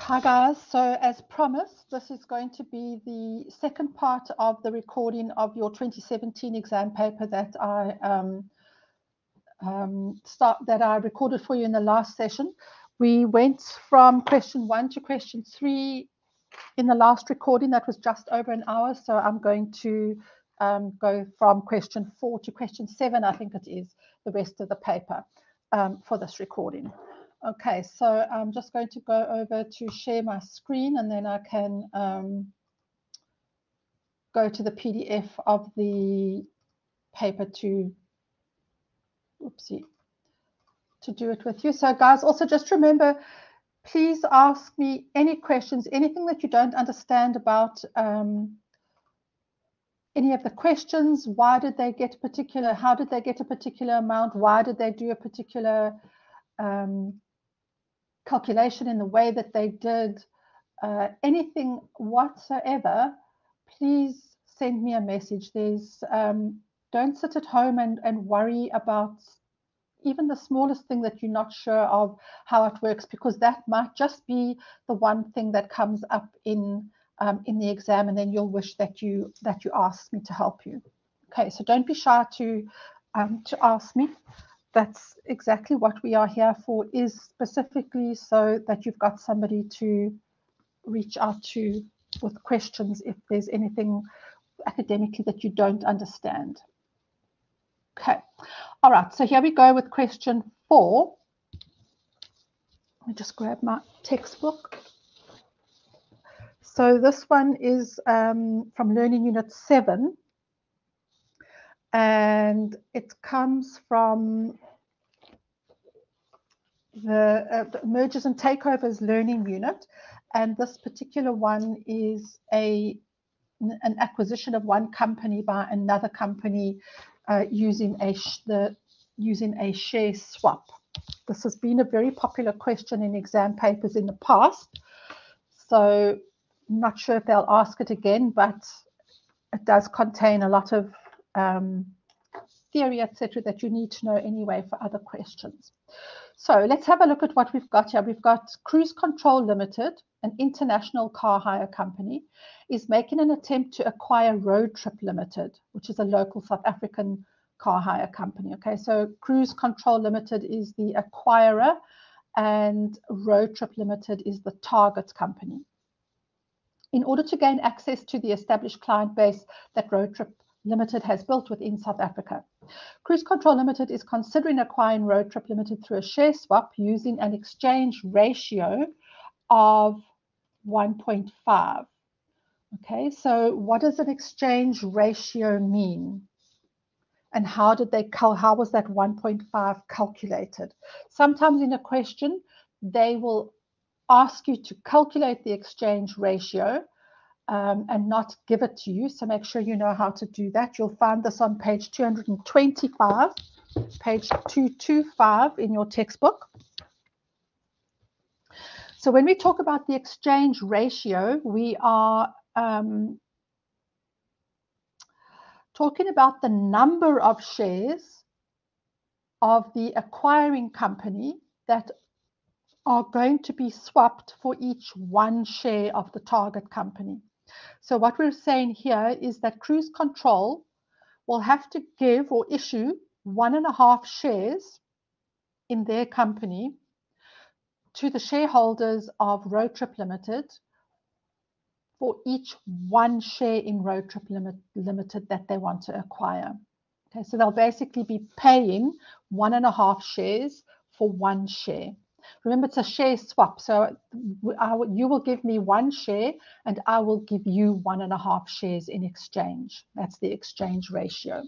Hi guys, so as promised, this is going to be the second part of the recording of your 2017 exam paper that I um, um, start that I recorded for you in the last session. We went from question one to question three in the last recording that was just over an hour. So I'm going to um, go from question four to question seven, I think it is, the rest of the paper um, for this recording. Okay, so I'm just going to go over to share my screen and then I can um, go to the PDF of the paper to, oopsie, to do it with you. So guys, also just remember, please ask me any questions, anything that you don't understand about um, any of the questions. Why did they get particular, how did they get a particular amount? Why did they do a particular um, calculation in the way that they did? Uh, anything whatsoever, please send me a message. There's um, don't sit at home and, and worry about even the smallest thing that you're not sure of how it works, because that might just be the one thing that comes up in um, in the exam, and then you'll wish that you that you asked me to help you. Okay, so don't be shy to um, to ask me. That's exactly what we are here for. Is specifically so that you've got somebody to reach out to with questions if there's anything academically that you don't understand. Okay, all right, so here we go with question four. Let me just grab my textbook. So this one is um, from Learning Unit 7 and it comes from the, uh, the mergers and takeovers learning unit and this particular one is a an acquisition of one company by another company uh, using a the using a share swap. This has been a very popular question in exam papers in the past. So I'm not sure if they'll ask it again, but it does contain a lot of um, theory, etc., that you need to know anyway for other questions. So let's have a look at what we've got here. We've got Cruise Control Limited, an international car hire company, is making an attempt to acquire Road Trip Limited, which is a local South African car hire company. Okay, so Cruise Control Limited is the acquirer and Road Trip Limited is the target company. In order to gain access to the established client base that Road Trip Limited has built within South Africa. Cruise Control Limited is considering acquiring Road Trip Limited through a share swap using an exchange ratio of 1.5. Okay, so what does an exchange ratio mean? And how did they cal- how was that 1.5 calculated? Sometimes in a question, they will ask you to calculate the exchange ratio um, and not give it to you. So make sure you know how to do that. You'll find this on page 225, page 225 in your textbook. So when we talk about the exchange ratio, we are um, talking about the number of shares of the acquiring company that are going to be swapped for each one share of the target company. So what we're saying here is that cruise control will have to give or issue one and a half shares in their company to the shareholders of Road Trip Limited for each one share in Road Trip Limit, Limited that they want to acquire. Okay, so they'll basically be paying one and a half shares for one share. Remember, it's a share swap. So you will give me one share and I will give you one and a half shares in exchange. That's the exchange ratio.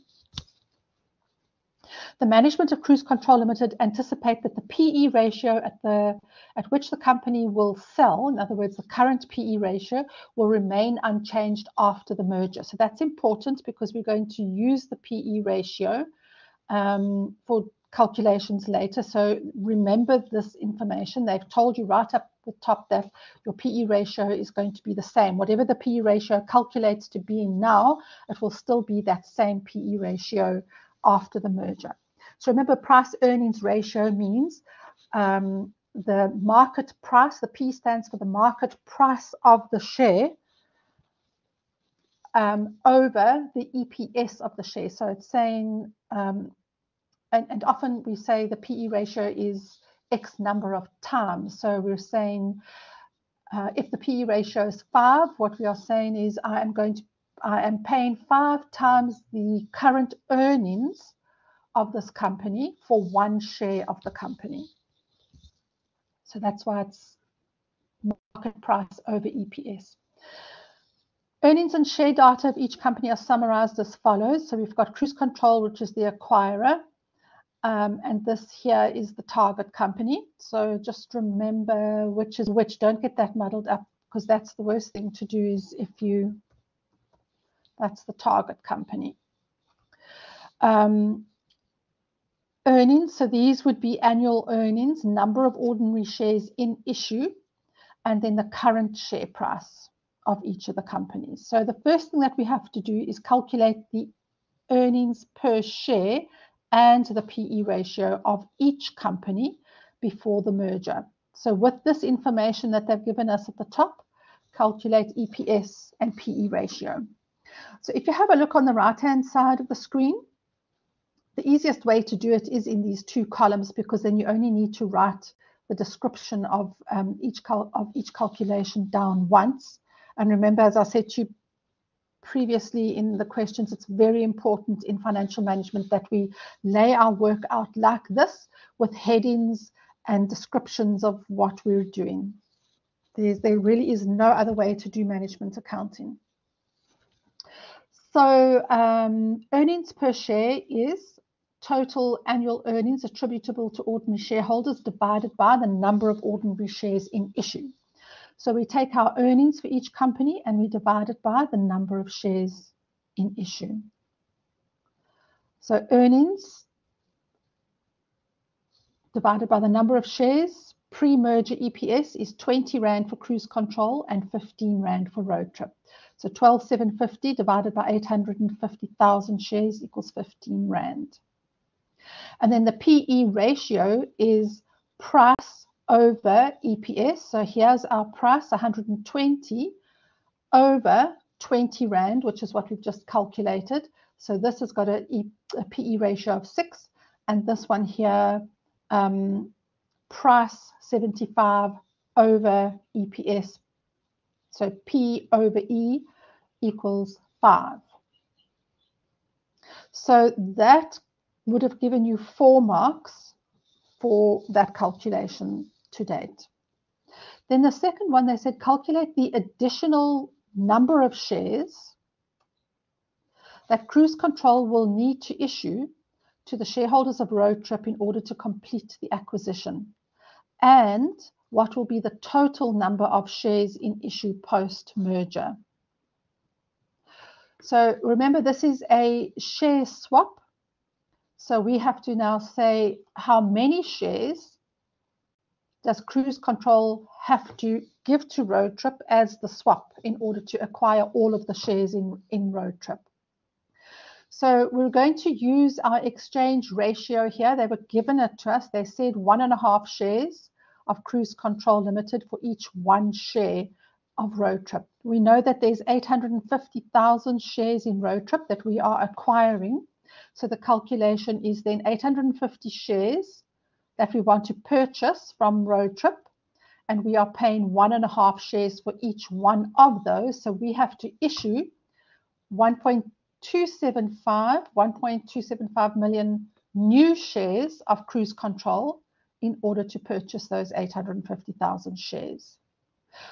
The management of Cruise Control Limited anticipate that the PE ratio at the at which the company will sell, in other words, the current PE ratio, will remain unchanged after the merger. So that's important because we're going to use the PE ratio um, for calculations later. So remember this information. They've told you right up the top that your PE ratio is going to be the same. Whatever the PE ratio calculates to be now, it will still be that same PE ratio after the merger. So remember price earnings ratio means um, the market price. The P stands for the market price of the share um, over the EPS of the share. So it's saying, um, and, and often we say the PE ratio is X number of times. So we're saying uh, if the PE ratio is five, what we are saying is I am going to, I am paying five times the current earnings of this company for one share of the company. So that's why it's market price over EPS. Earnings and share data of each company are summarized as follows. So we've got cruise control, which is the acquirer. Um, and this here is the target company. So just remember which is which. Don't get that muddled up because that's the worst thing to do is if you, that's the target company. Um, earnings, so these would be annual earnings, number of ordinary shares in issue, and then the current share price of each of the companies. So the first thing that we have to do is calculate the earnings per share and the PE ratio of each company before the merger. So with this information that they've given us at the top, calculate EPS and PE ratio. So if you have a look on the right-hand side of the screen, the easiest way to do it is in these two columns because then you only need to write the description of um, each of each calculation down once. And remember, as I said to you previously in the questions, it's very important in financial management that we lay our work out like this with headings and descriptions of what we're doing. There's, there really is no other way to do management accounting. So um, earnings per share is total annual earnings attributable to ordinary shareholders divided by the number of ordinary shares in issue. So we take our earnings for each company and we divide it by the number of shares in issue. So earnings divided by the number of shares pre-merger EPS is 20 Rand for cruise control and 15 Rand for road trip. So 12,750 divided by 850,000 shares equals 15 Rand. And then the PE ratio is price over EPS. So here's our price, 120 over 20 Rand, which is what we've just calculated. So this has got a, e, a PE ratio of 6. And this one here, um, price 75 over EPS. So P over E equals 5. So that would have given you four marks for that calculation to date. Then the second one, they said calculate the additional number of shares that cruise control will need to issue to the shareholders of Road Trip in order to complete the acquisition, and what will be the total number of shares in issue post merger. So remember, this is a share swap. So we have to now say how many shares does cruise control have to give to road trip as the swap in order to acquire all of the shares in, in road trip? So we're going to use our exchange ratio here. They were given it to us. They said one and a half shares of Cruise Control Limited for each one share of Road Trip. We know that there's 850,000 shares in Road Trip that we are acquiring. So the calculation is then 850 shares that we want to purchase from Road Trip, and we are paying one and a half shares for each one of those. So we have to issue 1.275, 1.275 million new shares of cruise control in order to purchase those 850,000 shares.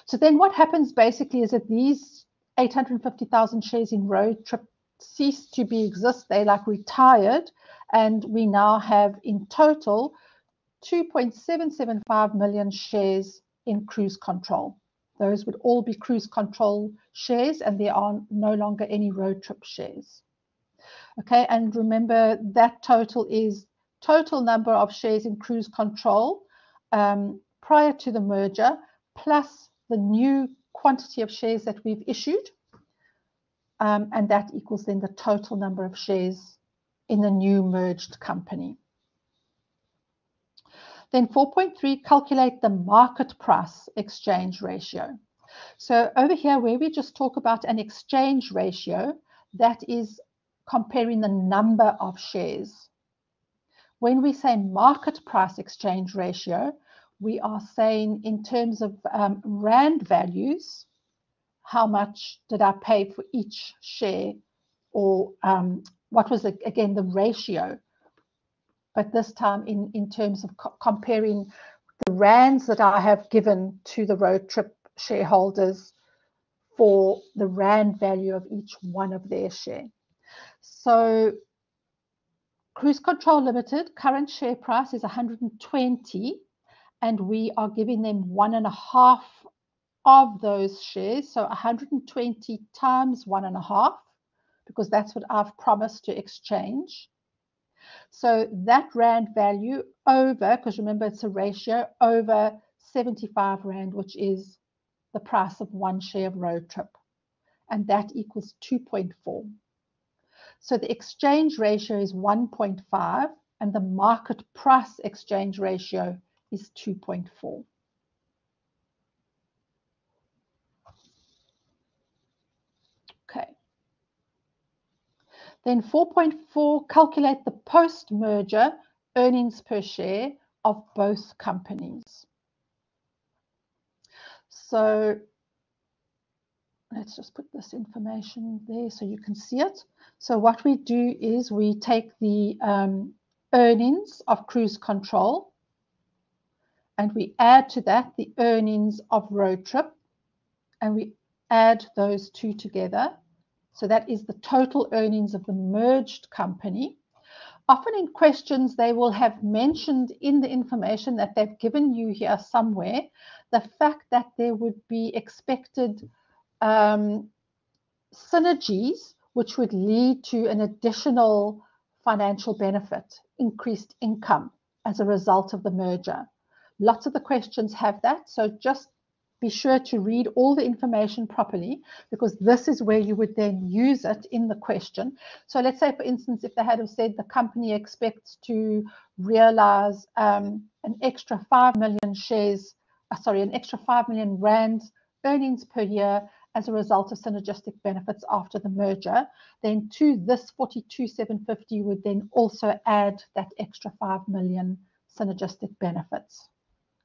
So then what happens basically is that these 850,000 shares in Road Trip cease to be exist. They like retired, and we now have in total 2.775 million shares in cruise control. Those would all be cruise control shares, and there are no longer any road trip shares. Okay, and remember that total is total number of shares in cruise control um, prior to the merger, plus the new quantity of shares that we've issued, um, and that equals then the total number of shares in the new merged company. Then 4.3, calculate the market price exchange ratio. So over here, where we just talk about an exchange ratio, that is comparing the number of shares. When we say market price exchange ratio, we are saying in terms of um, rand values, how much did I pay for each share, or um, what was the, again the ratio? But this time in in terms of co comparing the rands that I have given to the road trip shareholders for the rand value of each one of their share. So Cruise Control Limited current share price is 120 and we are giving them one and a half of those shares. So 120 times one and a half, because that's what I've promised to exchange. So that Rand value over, because remember it's a ratio, over 75 Rand, which is the price of one share of road trip. And that equals 2.4. So the exchange ratio is 1.5 and the market price exchange ratio is 2.4. Okay. Then 4.4, calculate the post-merger earnings per share of both companies. So let's just put this information there so you can see it. So what we do is we take the um, earnings of cruise control and we add to that the earnings of road trip and we add those two together. So that is the total earnings of the merged company. Often in questions, they will have mentioned in the information that they've given you here somewhere the fact that there would be expected um, synergies which would lead to an additional financial benefit, increased income as a result of the merger. Lots of the questions have that. So just be sure to read all the information properly because this is where you would then use it in the question. So let's say, for instance, if they had have said the company expects to realize um, an extra 5 million shares, uh, sorry, an extra 5 million rand earnings per year as a result of synergistic benefits after the merger, then to this 42,750 would then also add that extra 5 million synergistic benefits.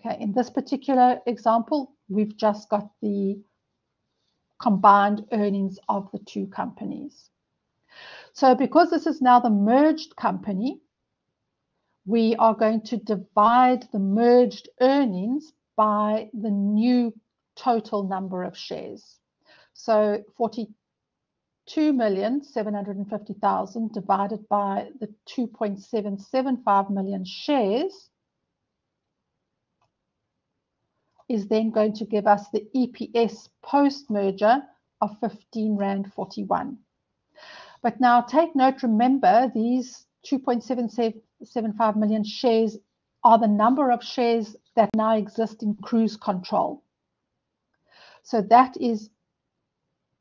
Okay, in this particular example, we've just got the combined earnings of the two companies. So because this is now the merged company, we are going to divide the merged earnings by the new total number of shares. So 42,750,000 divided by the 2.775 million shares is then going to give us the EPS post-merger of 15 Rand 41. But now take note, remember these 2.775 million shares are the number of shares that now exist in cruise control. So that is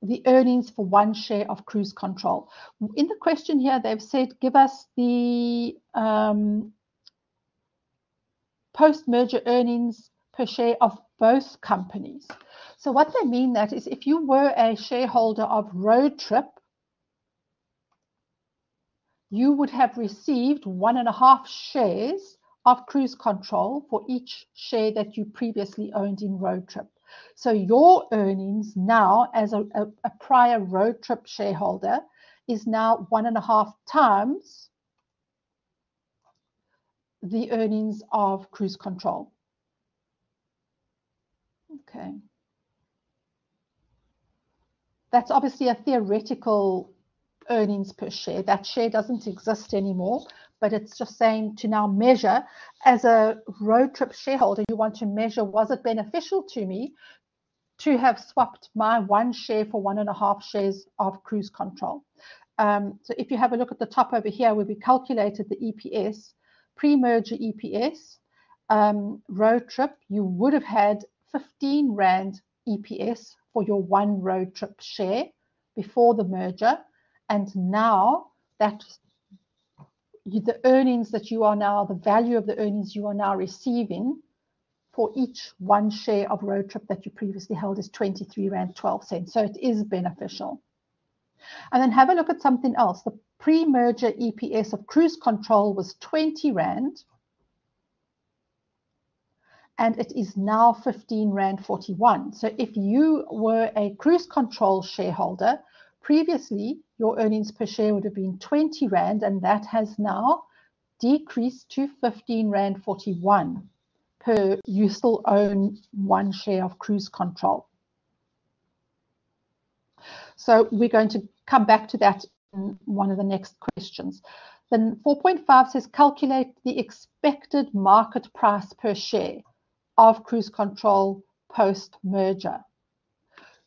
the earnings for one share of cruise control. In the question here, they've said, give us the um, post-merger earnings per share of both companies. So what they mean that is if you were a shareholder of Road Trip, you would have received one and a half shares of cruise control for each share that you previously owned in Road Trip. So your earnings now as a, a, a prior Road Trip shareholder is now one and a half times the earnings of cruise control. Okay. That's obviously a theoretical earnings per share. That share doesn't exist anymore, but it's just saying to now measure as a road trip shareholder, you want to measure was it beneficial to me to have swapped my one share for one and a half shares of cruise control. Um, so if you have a look at the top over here where we calculated the EPS, pre-merger EPS, um, road trip, you would have had 15 Rand EPS for your one road trip share before the merger. And now that the earnings that you are now, the value of the earnings you are now receiving for each one share of road trip that you previously held is 23 Rand 12 cents. So it is beneficial. And then have a look at something else. The pre-merger EPS of cruise control was 20 Rand and it is now 15 Rand 41. So if you were a cruise control shareholder, previously your earnings per share would have been 20 Rand and that has now decreased to 15 Rand 41 per you still own one share of cruise control. So we're going to come back to that in one of the next questions. Then 4.5 says calculate the expected market price per share of cruise control post merger.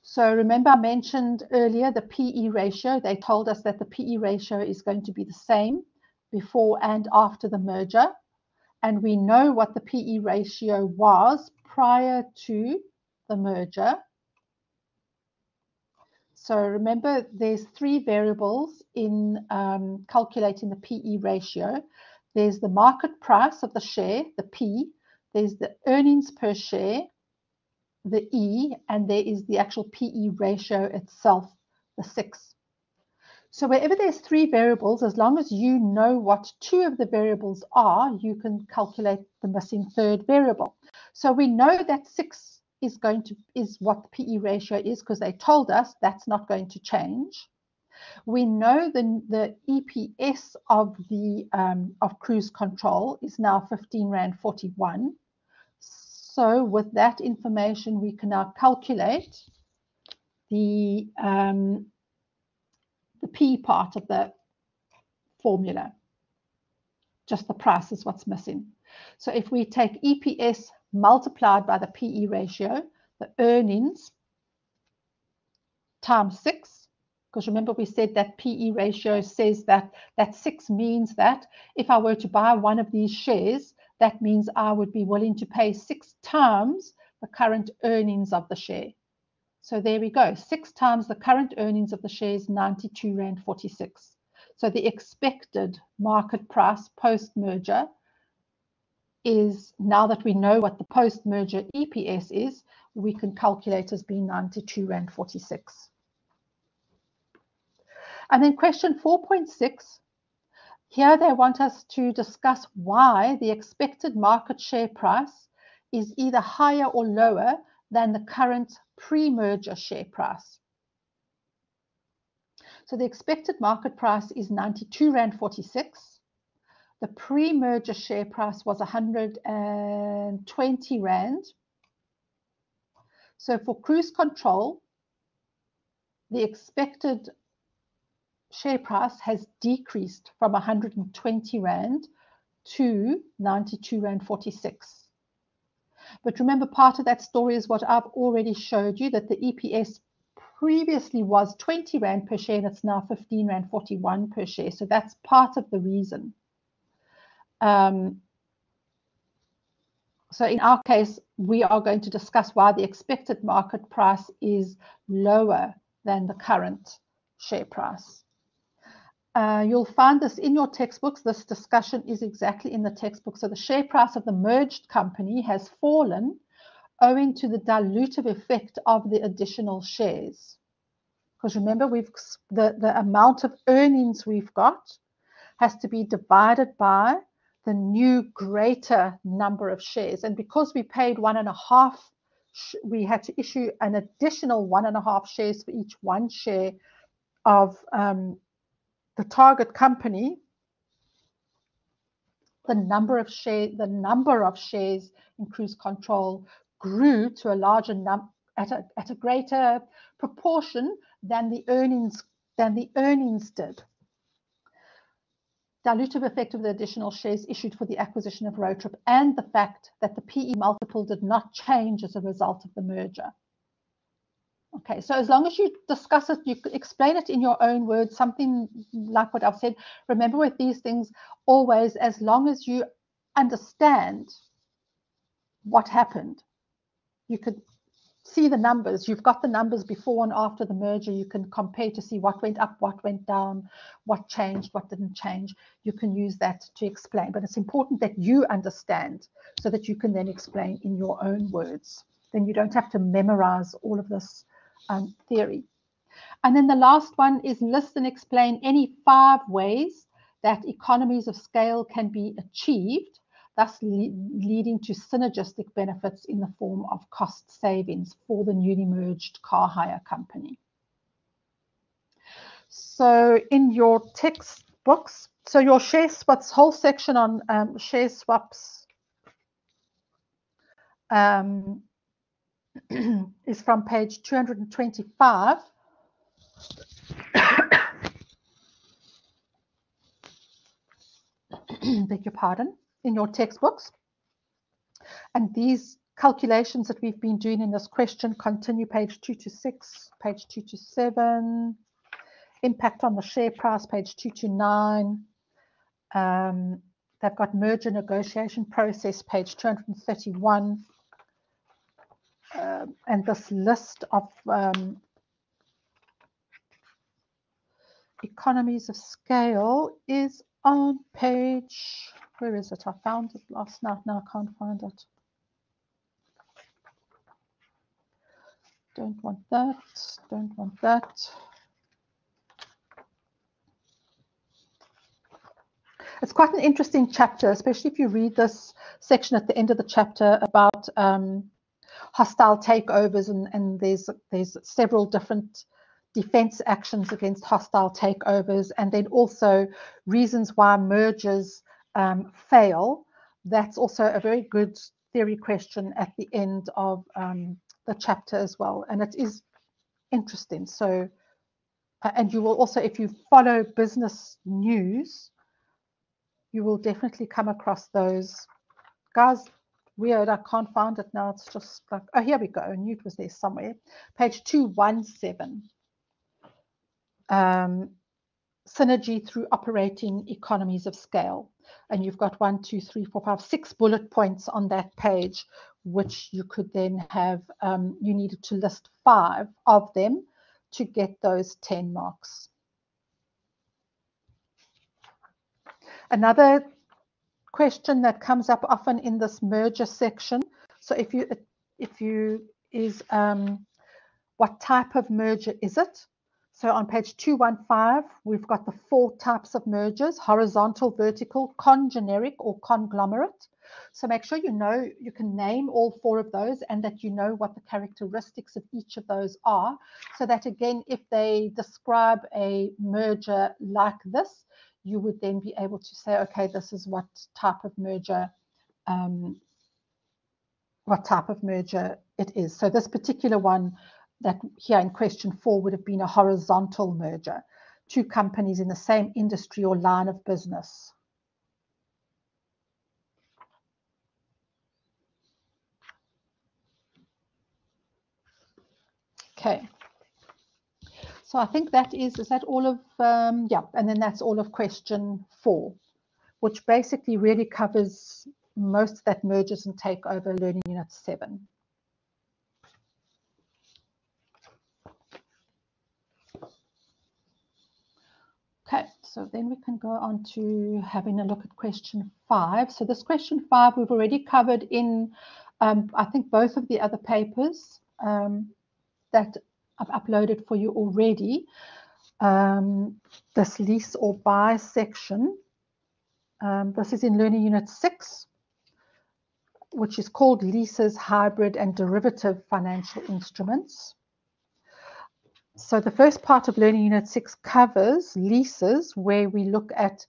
So remember I mentioned earlier the PE ratio. They told us that the PE ratio is going to be the same before and after the merger. And we know what the PE ratio was prior to the merger. So remember, there's three variables in um, calculating the PE ratio. There's the market price of the share, the P, there's the earnings per share, the E, and there is the actual PE ratio itself, the six. So wherever there's three variables, as long as you know what two of the variables are, you can calculate the missing third variable. So we know that six is going to is what the PE ratio is because they told us that's not going to change. We know the, the EPS of the um, of cruise control is now 15 rand 41. So with that information, we can now calculate the, um, the P part of the formula. Just the price is what's missing. So if we take EPS multiplied by the PE ratio, the earnings times 6, because remember we said that PE ratio says that that 6 means that if I were to buy one of these shares, that means I would be willing to pay six times the current earnings of the share. So there we go, six times the current earnings of the share is 92 Rand 46. So the expected market price post-merger is, now that we know what the post-merger EPS is, we can calculate as being 92 Rand 46. And then question 4.6 here they want us to discuss why the expected market share price is either higher or lower than the current pre-merger share price. So the expected market price is 92 Rand 46. The pre-merger share price was 120 Rand. So for cruise control, the expected share price has decreased from 120 Rand to 92 Rand 46. But remember, part of that story is what I've already showed you that the EPS previously was 20 Rand per share, and it's now 15 Rand 41 per share. So that's part of the reason. Um, so in our case, we are going to discuss why the expected market price is lower than the current share price. Uh, you'll find this in your textbooks. This discussion is exactly in the textbook. So the share price of the merged company has fallen owing to the dilutive effect of the additional shares. Because remember, we've the, the amount of earnings we've got has to be divided by the new greater number of shares. And because we paid one and a half, we had to issue an additional one and a half shares for each one share of um, the target company, the number of share, the number of shares in cruise control grew to a larger number at a, at a greater proportion than the earnings than the earnings did. Dilutive effect of the additional shares issued for the acquisition of Roadtrip and the fact that the PE multiple did not change as a result of the merger. Okay, so as long as you discuss it, you explain it in your own words, something like what I've said. Remember with these things, always, as long as you understand what happened, you could see the numbers. You've got the numbers before and after the merger. You can compare to see what went up, what went down, what changed, what didn't change. You can use that to explain. But it's important that you understand so that you can then explain in your own words. Then you don't have to memorize all of this um, theory. And then the last one is list and explain any five ways that economies of scale can be achieved thus le leading to synergistic benefits in the form of cost savings for the newly merged car hire company. So in your textbooks, so your share swaps, whole section on um, share swaps um, is from page 225. Beg your pardon in your textbooks. And these calculations that we've been doing in this question continue page 2 to 6, page 2 to 7, impact on the share price, page 2 to 9. Um, they've got merger negotiation process, page 231. Um, and this list of um, economies of scale is on page where is it? I found it last night. Now I can't find it. Don't want that. Don't want that. It's quite an interesting chapter, especially if you read this section at the end of the chapter about um, hostile takeovers, and, and there's there's several different defense actions against hostile takeovers, and then also reasons why mergers um, fail, that's also a very good theory question at the end of um, the chapter as well. And it is interesting. So, uh, and you will also, if you follow business news, you will definitely come across those. Guys, weird, I can't find it now. It's just like, oh, here we go. I knew it was there somewhere. Page 217. Um, synergy through operating economies of scale and you've got one, two, three, four, five, six bullet points on that page, which you could then have, um, you needed to list five of them to get those 10 marks. Another question that comes up often in this merger section. So if you, if you is, um, what type of merger is it? So on page 215, we've got the four types of mergers, horizontal, vertical, congeneric or conglomerate. So make sure you know, you can name all four of those and that you know what the characteristics of each of those are. So that again, if they describe a merger like this, you would then be able to say, okay, this is what type of merger, um, what type of merger it is. So this particular one that here in question four would have been a horizontal merger, two companies in the same industry or line of business. Okay. So I think that is, is that all of, um, yeah, and then that's all of question four, which basically really covers most of that mergers and takeover learning unit seven. Okay, so then we can go on to having a look at question five. So this question five we've already covered in, um, I think, both of the other papers um, that I've uploaded for you already. Um, this lease or buy section. Um, this is in Learning Unit 6, which is called Leases, Hybrid and Derivative Financial Instruments. So the first part of Learning Unit 6 covers leases, where we look at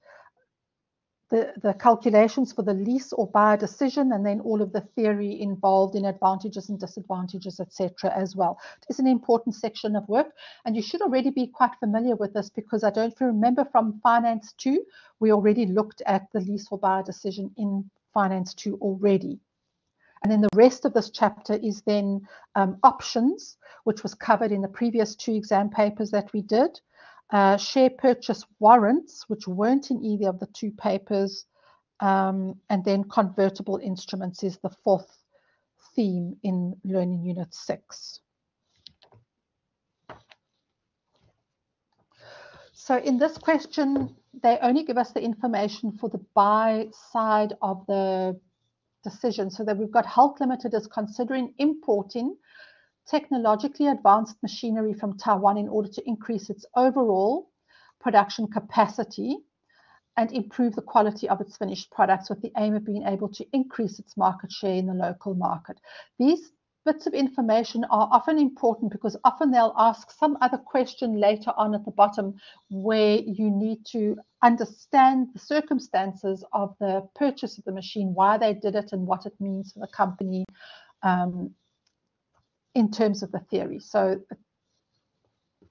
the, the calculations for the lease or buy decision, and then all of the theory involved in advantages and disadvantages, etc. as well. It's an important section of work, and you should already be quite familiar with this because I don't remember from Finance 2, we already looked at the lease or buy decision in Finance 2 already. And then the rest of this chapter is then um, options, which was covered in the previous two exam papers that we did. Uh, share purchase warrants, which weren't in either of the two papers. Um, and then convertible instruments is the fourth theme in Learning Unit 6. So in this question, they only give us the information for the buy side of the decision. So that we've got Hulk Limited is considering importing technologically advanced machinery from Taiwan in order to increase its overall production capacity and improve the quality of its finished products with the aim of being able to increase its market share in the local market. These bits of information are often important because often they'll ask some other question later on at the bottom where you need to understand the circumstances of the purchase of the machine, why they did it, and what it means for the company um, in terms of the theory. So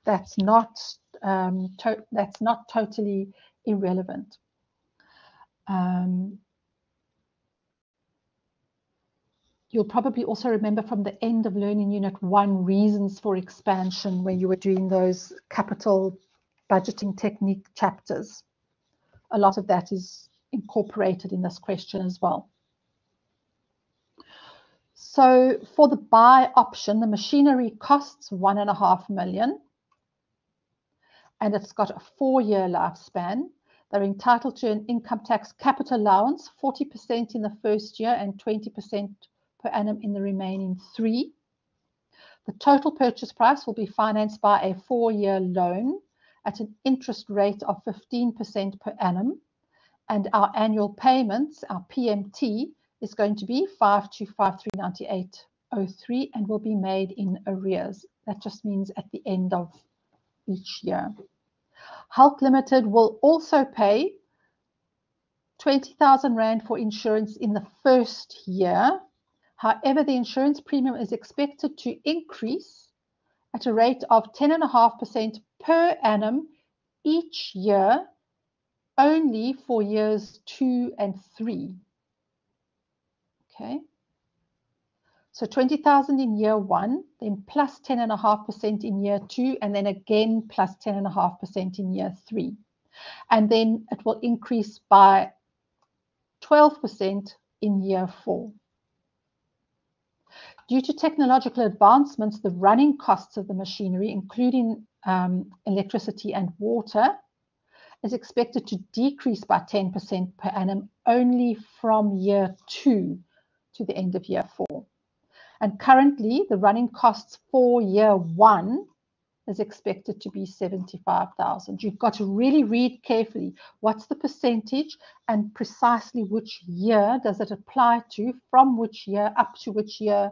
that's not um, that's not totally irrelevant. Um, you'll probably also remember from the end of Learning Unit 1, Reasons for Expansion, when you were doing those capital budgeting technique chapters. A lot of that is incorporated in this question as well. So for the buy option, the machinery costs one and a half million and it's got a four-year lifespan. They're entitled to an income tax capital allowance, 40% in the first year and 20% per annum in the remaining three. The total purchase price will be financed by a four-year loan at an interest rate of 15% per annum. And our annual payments, our PMT, is going to be 525398.03 and will be made in arrears. That just means at the end of each year. Hulk Limited will also pay 20,000 Rand for insurance in the first year. However, the insurance premium is expected to increase at a rate of 10.5% per annum each year, only for years two and three. Okay. So 20,000 in year one, then plus 10.5% in year two, and then again plus 10.5% in year three. And then it will increase by 12% in year four. Due to technological advancements, the running costs of the machinery, including um, electricity and water, is expected to decrease by 10% per annum only from year two to the end of year four. And currently, the running costs for year one is expected to be 75,000. You've got to really read carefully what's the percentage and precisely which year does it apply to, from which year up to which year.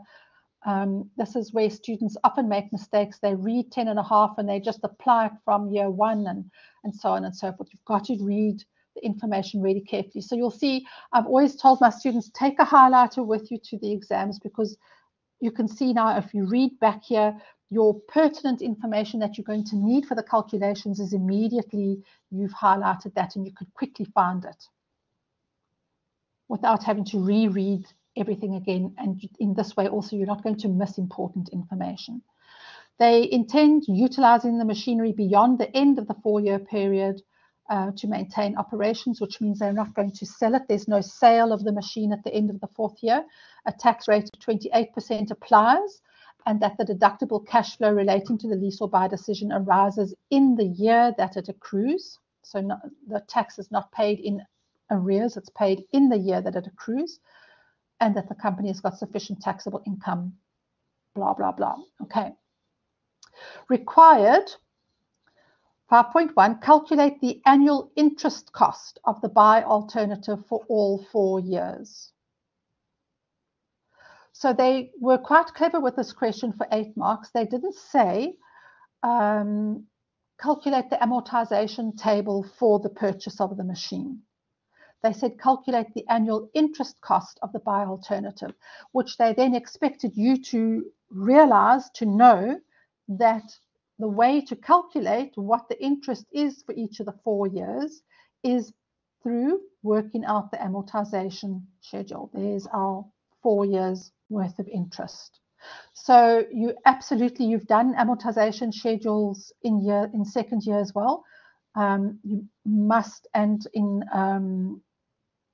Um, this is where students often make mistakes. They read 10 and a half and they just apply it from year one and, and so on and so forth. You've got to read the information really carefully. So you'll see, I've always told my students, take a highlighter with you to the exams because you can see now if you read back here, your pertinent information that you're going to need for the calculations is immediately you've highlighted that and you could quickly find it without having to reread everything again. And in this way also, you're not going to miss important information. They intend utilizing the machinery beyond the end of the four-year period uh, to maintain operations, which means they're not going to sell it. There's no sale of the machine at the end of the fourth year. A tax rate of 28% applies, and that the deductible cash flow relating to the lease or buy decision arises in the year that it accrues. So the tax is not paid in arrears, it's paid in the year that it accrues, and that the company has got sufficient taxable income, blah, blah, blah. Okay. Required 5.1, calculate the annual interest cost of the buy alternative for all four years. So they were quite clever with this question for eight marks. They didn't say um, calculate the amortization table for the purchase of the machine. They said calculate the annual interest cost of the buy alternative, which they then expected you to realize, to know that the way to calculate what the interest is for each of the four years is through working out the amortization schedule. There's our four years worth of interest. So you absolutely, you've done amortization schedules in year in second year as well. Um, you must, and in um,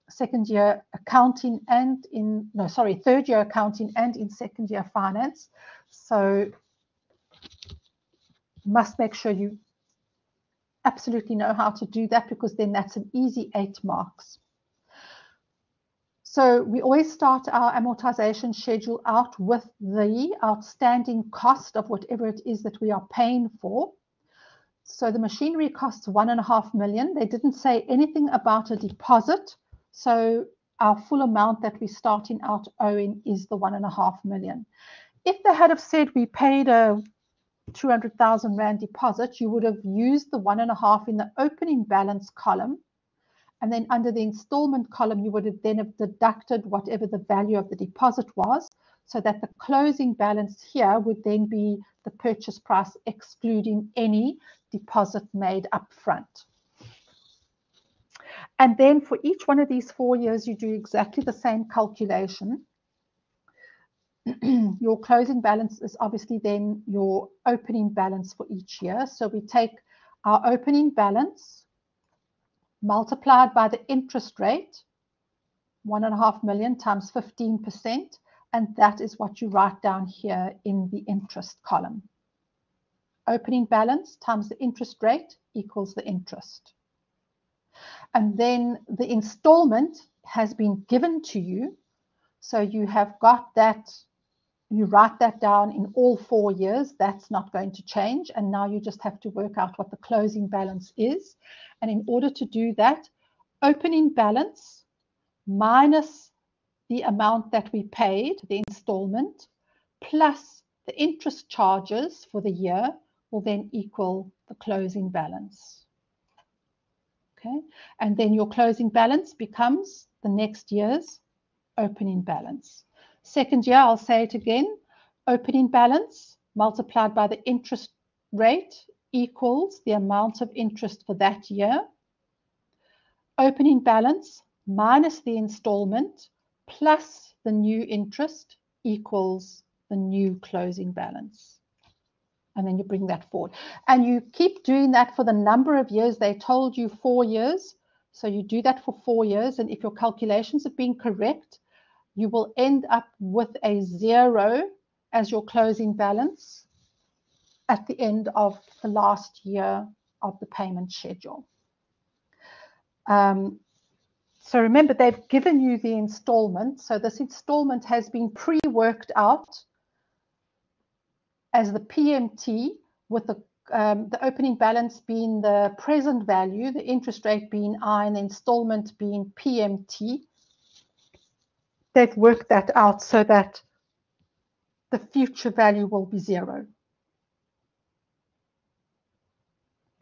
second year accounting and in, no, sorry, third year accounting and in second year finance. So must make sure you absolutely know how to do that because then that's an easy eight marks. So we always start our amortization schedule out with the outstanding cost of whatever it is that we are paying for. So the machinery costs one and a half million. They didn't say anything about a deposit. So our full amount that we're starting out owing is the one and a half million. If they had have said we paid a 200,000 Rand deposit, you would have used the one and a half in the opening balance column. And then under the installment column, you would have then have deducted whatever the value of the deposit was, so that the closing balance here would then be the purchase price excluding any deposit made up front. And then for each one of these four years, you do exactly the same calculation. your closing balance is obviously then your opening balance for each year. So we take our opening balance multiplied by the interest rate, one and a half million times 15%, and that is what you write down here in the interest column. Opening balance times the interest rate equals the interest. And then the installment has been given to you. So you have got that you write that down in all four years. That's not going to change. And now you just have to work out what the closing balance is. And in order to do that, opening balance minus the amount that we paid, the installment, plus the interest charges for the year will then equal the closing balance. Okay, and then your closing balance becomes the next year's opening balance. Second year, I'll say it again, opening balance multiplied by the interest rate equals the amount of interest for that year. Opening balance minus the installment plus the new interest equals the new closing balance. And then you bring that forward. And you keep doing that for the number of years. They told you four years. So you do that for four years. And if your calculations have been correct, you will end up with a zero as your closing balance at the end of the last year of the payment schedule. Um, so remember, they've given you the installment. So this installment has been pre-worked out as the PMT with the, um, the opening balance being the present value, the interest rate being I, and the installment being PMT they've worked that out so that the future value will be zero.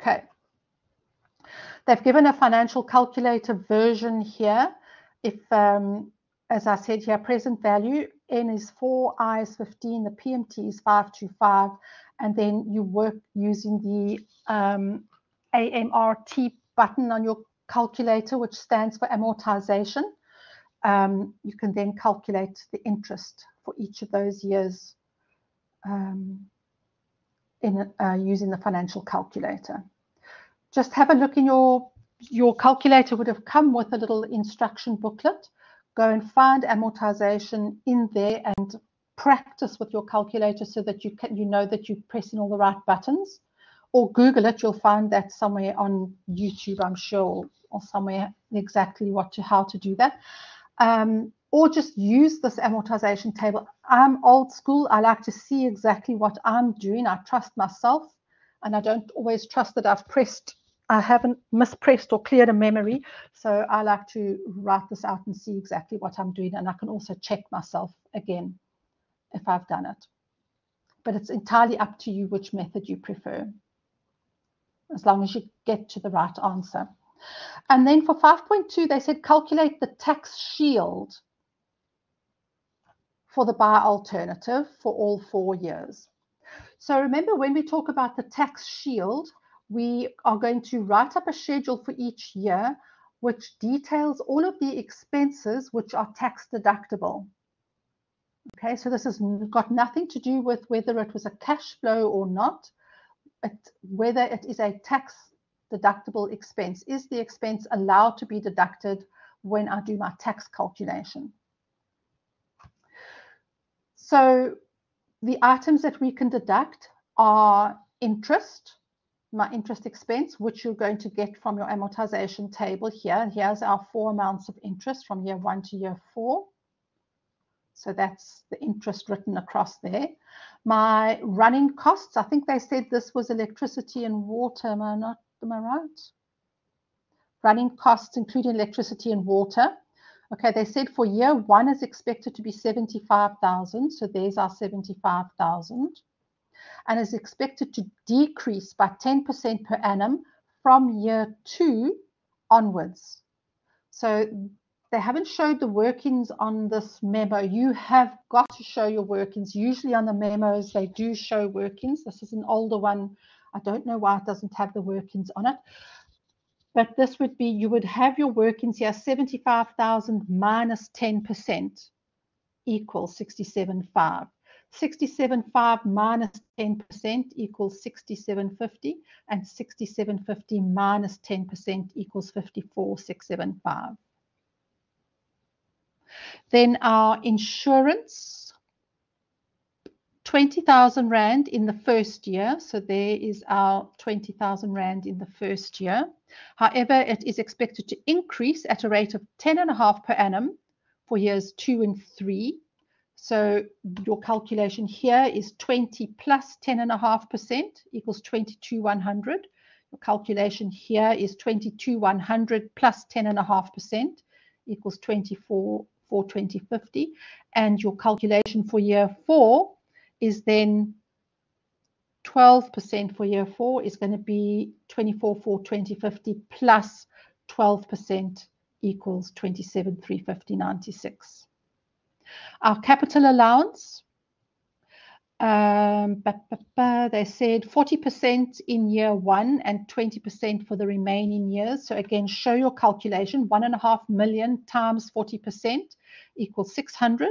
Okay. They've given a financial calculator version here. If, um, as I said here, present value, N is 4, I is 15, the PMT is 525, and then you work using the um, AMRT button on your calculator, which stands for amortization um, you can then calculate the interest for each of those years um, in uh, using the financial calculator. Just have a look in your your calculator would have come with a little instruction booklet. Go and find amortization in there and practice with your calculator so that you can you know that you're pressing all the right buttons. Or Google it, you'll find that somewhere on YouTube, I'm sure, or somewhere exactly what to how to do that um, or just use this amortization table. I'm old school. I like to see exactly what I'm doing. I trust myself and I don't always trust that I've pressed, I haven't mispressed or cleared a memory. So I like to write this out and see exactly what I'm doing. And I can also check myself again if I've done it. But it's entirely up to you which method you prefer, as long as you get to the right answer. And then for 5.2, they said calculate the tax shield for the buy alternative for all four years. So remember when we talk about the tax shield, we are going to write up a schedule for each year which details all of the expenses which are tax deductible. Okay, so this has got nothing to do with whether it was a cash flow or not, it, whether it is a tax deductible expense? Is the expense allowed to be deducted when I do my tax calculation. So the items that we can deduct are interest, my interest expense, which you're going to get from your amortization table here. Here's our four amounts of interest from year one to year four. So that's the interest written across there. My running costs, I think they said this was electricity and water. Am not, am I right? Running costs, including electricity and water. Okay, they said for year one is expected to be 75,000. So there's our 75,000 and is expected to decrease by 10% per annum from year two onwards. So they haven't showed the workings on this memo. You have got to show your workings. Usually on the memos, they do show workings. This is an older one. I don't know why it doesn't have the workings on it. But this would be, you would have your workings here, 75,000 minus 10% equals 67.5. 67.5 minus 10% equals 67.50 and 67.50 minus 10% equals 54.675. Then our insurance, 20,000 Rand in the first year. So there is our 20,000 Rand in the first year. However, it is expected to increase at a rate of 10.5 per annum for years two and three so your calculation here is 20 plus 10.5% equals 22,100. Your calculation here is 22,100 plus 10.5% equals 24, 4, 20, 50. And your calculation for year four is then 12% for year four is going to be 24, 4, 20, 50 plus 12% equals 27, 350, 96. Our capital allowance, um, they said 40% in year one and 20% for the remaining years. So again, show your calculation. One and a half million times 40% equals 600.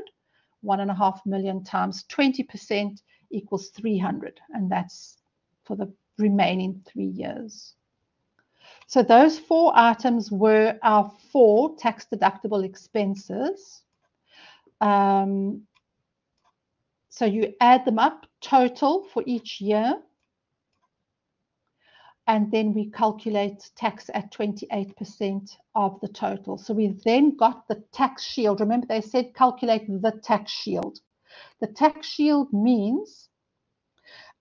One and a half million times 20% equals 300. And that's for the remaining three years. So those four items were our four tax deductible expenses. Um, so you add them up total for each year. And then we calculate tax at 28% of the total. So we then got the tax shield. Remember, they said calculate the tax shield. The tax shield means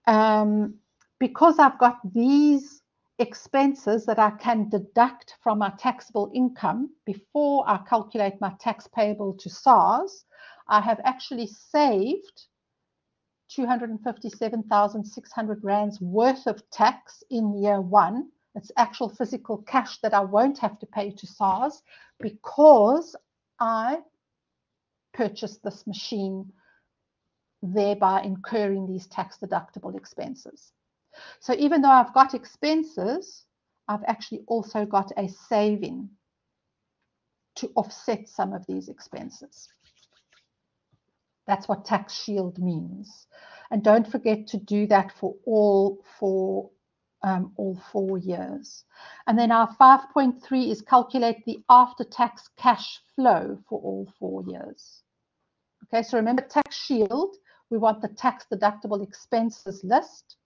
um, because I've got these expenses that I can deduct from my taxable income before I calculate my tax payable to SARS, I have actually saved 257,600 rands worth of tax in year one. It's actual physical cash that I won't have to pay to SARS because I purchased this machine, thereby incurring these tax deductible expenses. So even though I've got expenses, I've actually also got a saving to offset some of these expenses. That's what tax shield means. And don't forget to do that for all four, um, all four years. And then our 5.3 is calculate the after-tax cash flow for all four years. Okay, so remember tax shield, we want the tax deductible expenses list.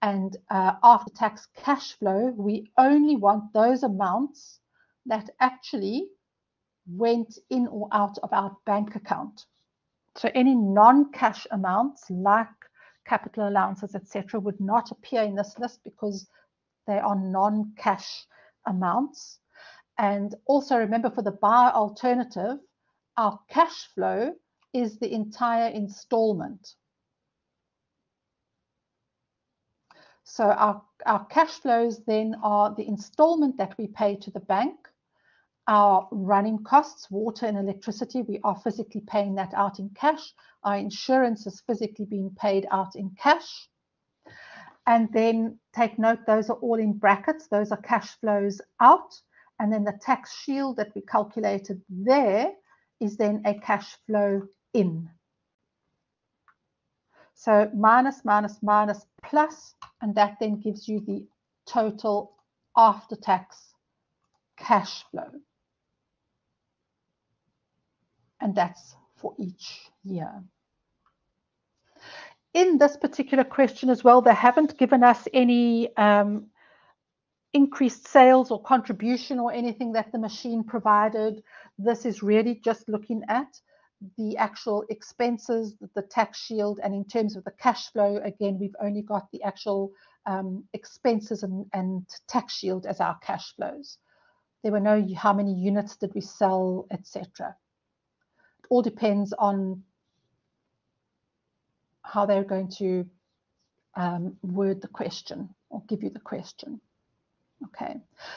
And uh, after tax cash flow, we only want those amounts that actually went in or out of our bank account. So any non-cash amounts like capital allowances, etc., would not appear in this list because they are non-cash amounts. And also remember for the buyer alternative, our cash flow is the entire installment. So our, our cash flows then are the installment that we pay to the bank our running costs, water and electricity, we are physically paying that out in cash. Our insurance is physically being paid out in cash. And then take note, those are all in brackets. Those are cash flows out. And then the tax shield that we calculated there is then a cash flow in. So minus, minus, minus, plus, and that then gives you the total after tax cash flow. And that's for each year. In this particular question as well, they haven't given us any um, increased sales or contribution or anything that the machine provided. This is really just looking at the actual expenses, the tax shield, and in terms of the cash flow, again, we've only got the actual um, expenses and, and, tax shield as our cash flows. There were no how many units did we sell, etc. All depends on how they're going to um, word the question or give you the question. Okay,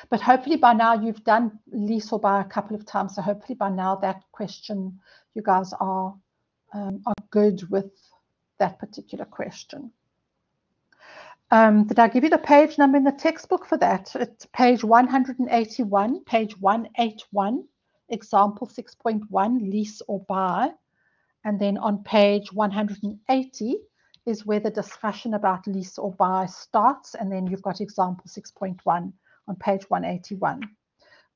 but hopefully by now you've done lease or buy a couple of times. So hopefully by now that question, you guys are um, are good with that particular question. Um, did I give you the page number in the textbook for that? It's page 181, page 181, example 6.1, lease or buy. And then on page 180 is where the discussion about lease or buy starts. And then you've got example 6.1 on page 181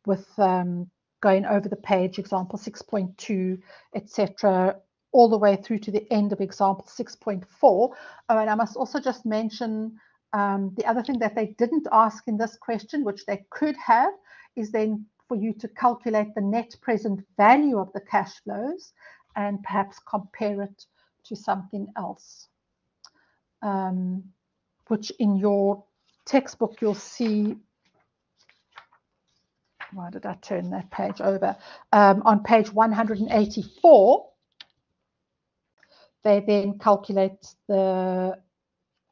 with um, going over the page, example 6.2, etc., all the way through to the end of example 6.4. Oh, and I must also just mention um, the other thing that they didn't ask in this question, which they could have, is then for you to calculate the net present value of the cash flows and perhaps compare it to something else, um, which in your textbook you'll see. Why did I turn that page over? Um, on page 184, they then calculate the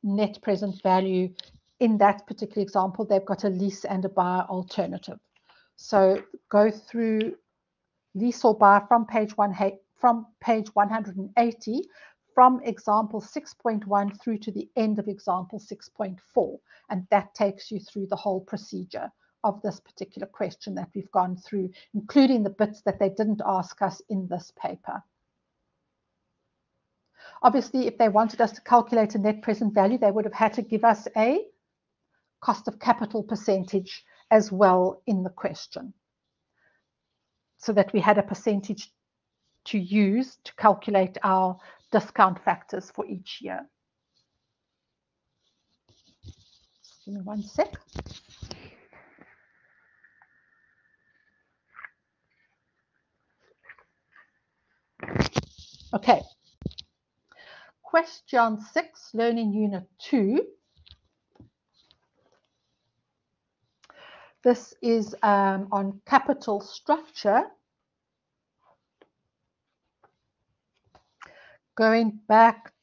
net present value. In that particular example, they've got a lease and a buy alternative. So go through lease or buy from page one from page 180 from example 6.1 through to the end of example 6.4 and that takes you through the whole procedure of this particular question that we've gone through including the bits that they didn't ask us in this paper. Obviously, if they wanted us to calculate a net present value, they would have had to give us a cost of capital percentage as well in the question so that we had a percentage to use to calculate our discount factors for each year. Just give me one sec. Okay. Question 6, Learning Unit 2. This is um, on capital structure. Going back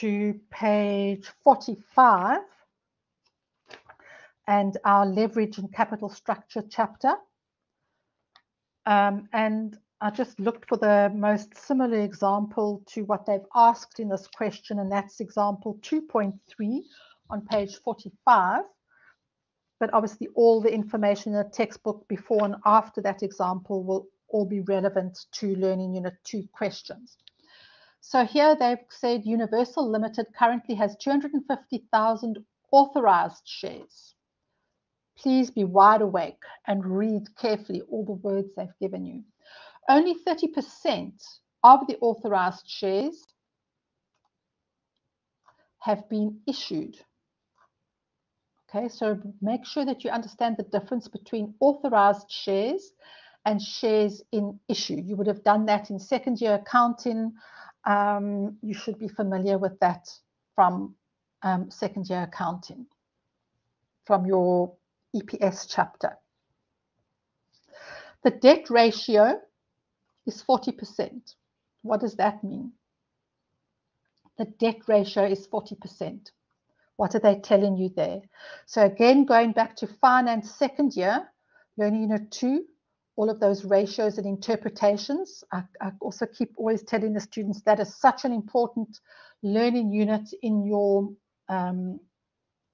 to page 45 and our leverage and capital structure chapter. Um, and I just looked for the most similar example to what they've asked in this question, and that's example 2.3 on page 45. But obviously, all the information in the textbook before and after that example will all be relevant to Learning Unit 2 questions. So here they've said Universal Limited currently has 250,000 authorized shares. Please be wide awake and read carefully all the words they've given you. Only 30% of the authorized shares have been issued. Okay, so make sure that you understand the difference between authorized shares and shares in issue. You would have done that in second year accounting um, you should be familiar with that from um, second year accounting, from your EPS chapter. The debt ratio is 40%. What does that mean? The debt ratio is 40%. What are they telling you there? So again, going back to finance second year, learning unit two, all of those ratios and interpretations. I, I, also keep always telling the students that is such an important learning unit in your um,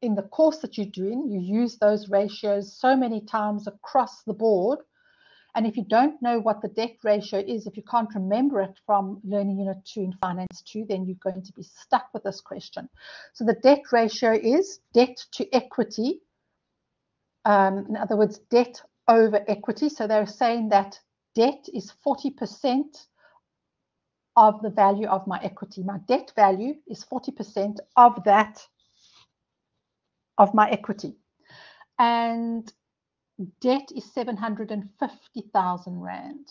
in the course that you're doing. You use those ratios so many times across the board. And if you don't know what the debt ratio is, if you can't remember it from Learning Unit 2 in Finance 2, then you're going to be stuck with this question. So the debt ratio is debt to equity. Um, in other words, debt over equity. So they're saying that debt is 40% of the value of my equity. My debt value is 40% of that of my equity. And debt is 750,000 Rand.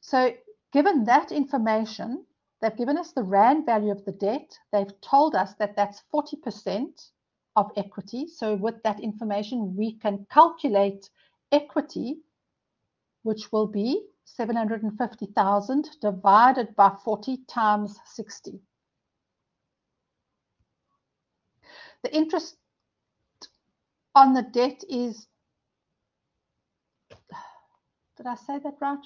So given that information, they've given us the Rand value of the debt. They've told us that that's 40% of equity. So with that information, we can calculate equity, which will be 750,000 divided by 40 times 60. The interest on the debt is, did I say that right?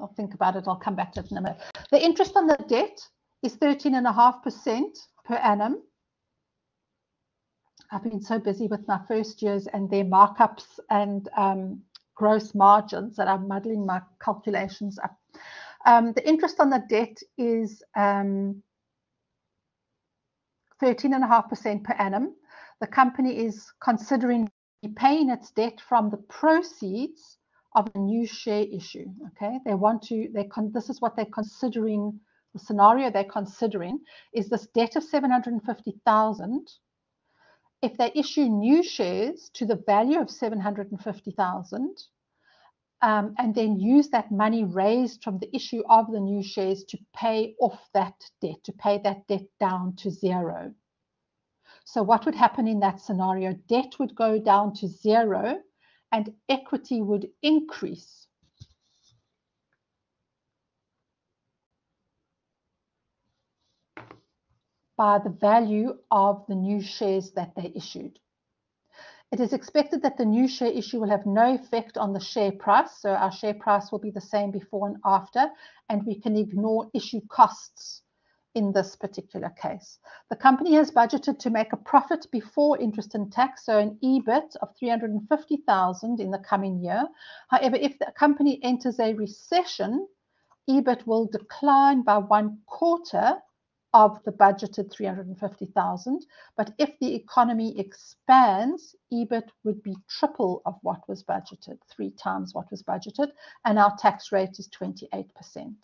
I'll think about it. I'll come back to it in a minute. The interest on the debt is 13.5% per annum. I've been so busy with my first years and their markups and um, gross margins that I'm muddling my calculations up. Um, the interest on the debt is um, 13.5% per annum. The company is considering paying its debt from the proceeds of a new share issue. Okay, they want to. They con- this is what they're considering. The scenario they're considering is this debt of 750,000. If they issue new shares to the value of 750,000, um, and then use that money raised from the issue of the new shares to pay off that debt, to pay that debt down to zero. So, what would happen in that scenario? Debt would go down to zero and equity would increase. by the value of the new shares that they issued. It is expected that the new share issue will have no effect on the share price. So our share price will be the same before and after, and we can ignore issue costs in this particular case. The company has budgeted to make a profit before interest and tax, so an EBIT of 350,000 in the coming year. However, if the company enters a recession, EBIT will decline by one quarter of the budgeted 350,000. But if the economy expands, EBIT would be triple of what was budgeted, three times what was budgeted, and our tax rate is 28%.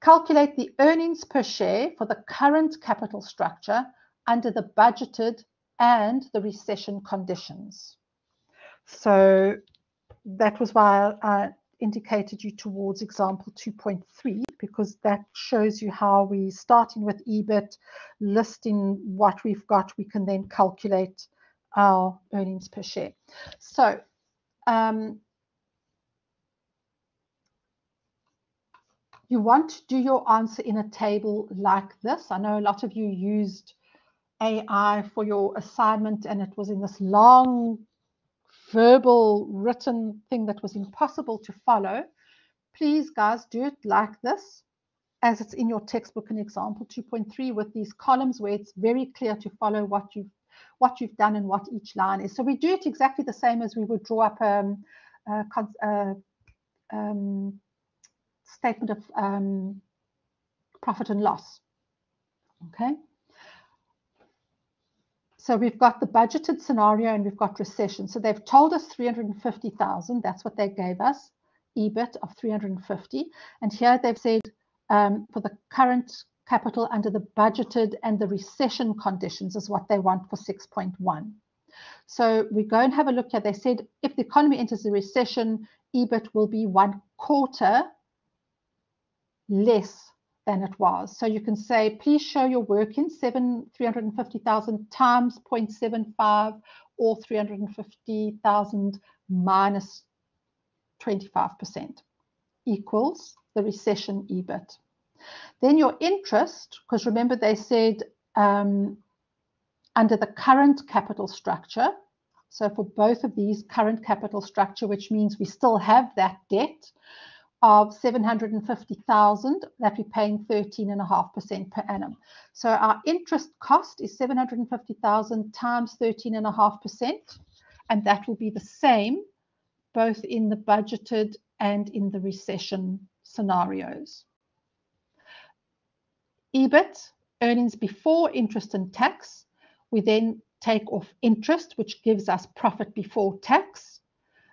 Calculate the earnings per share for the current capital structure under the budgeted and the recession conditions. So that was why I indicated you towards example 2.3 because that shows you how we starting with EBIT, listing what we've got, we can then calculate our earnings per share. So um, you want to do your answer in a table like this. I know a lot of you used AI for your assignment and it was in this long verbal written thing that was impossible to follow. Please, guys, do it like this as it's in your textbook in example 2.3 with these columns where it's very clear to follow what you've what you've done and what each line is. So we do it exactly the same as we would draw up um, a, a um, statement of um, profit and loss. Okay. So we've got the budgeted scenario and we've got recession. So they've told us 350,000. That's what they gave us, EBIT of 350. And here they've said um, for the current capital under the budgeted and the recession conditions is what they want for 6.1. So we go and have a look here. They said if the economy enters a recession, EBIT will be one quarter less than it was. So you can say, please show your work in seven, 350,000 times 0.75 or 350,000 minus 25% equals the recession EBIT. Then your interest, because remember they said um, under the current capital structure, so for both of these current capital structure, which means we still have that debt, of 750,000 that we're paying 13.5% per annum. So our interest cost is 750,000 times 13.5%, and that will be the same both in the budgeted and in the recession scenarios. EBIT, earnings before interest and tax, we then take off interest, which gives us profit before tax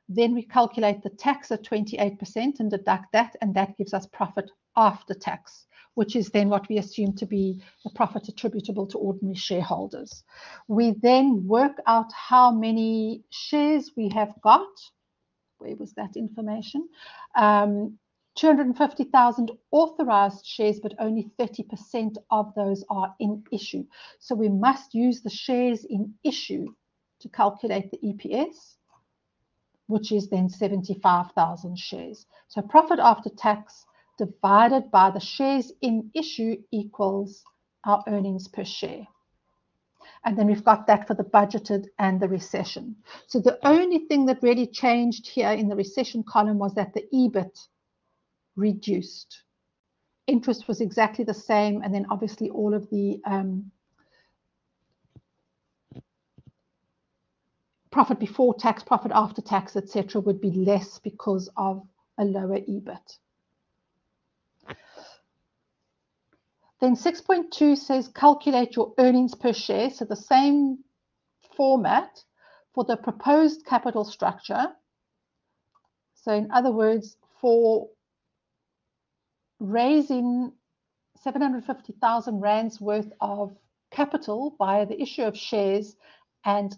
Then we calculate the tax at 28% and deduct that, and that gives us profit after tax, which is then what we assume to be the profit attributable to ordinary shareholders. We then work out how many shares we have got. Where was that information? Um, 250,000 authorized shares, but only 30% of those are in issue. So we must use the shares in issue to calculate the EPS, which is then 75,000 shares. So profit after tax divided by the shares in issue equals our earnings per share. And then we've got that for the budgeted and the recession. So the only thing that really changed here in the recession column was that the EBIT reduced. Interest was exactly the same, and then obviously all of the um, profit before tax, profit after tax, etc., would be less because of a lower EBIT. Then 6.2 says calculate your earnings per share. So the same format for the proposed capital structure. So in other words, for raising 750,000 rands worth of capital via the issue of shares and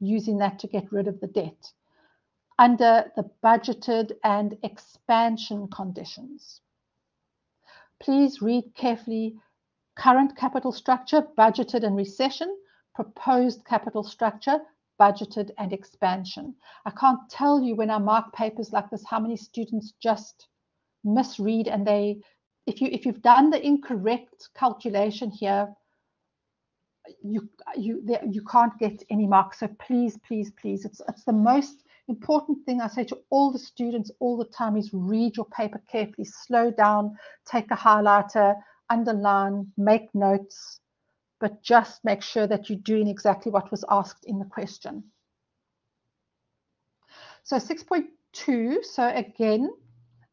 using that to get rid of the debt under the budgeted and expansion conditions. Please read carefully current capital structure, budgeted and recession, proposed capital structure, budgeted and expansion. I can't tell you when I mark papers like this how many students just misread and they if you if you've done the incorrect calculation here you you you can't get any marks. So please please please it's it's the most important thing I say to all the students all the time is read your paper carefully slow down take a highlighter underline make notes but just make sure that you're doing exactly what was asked in the question. So 6.2 so again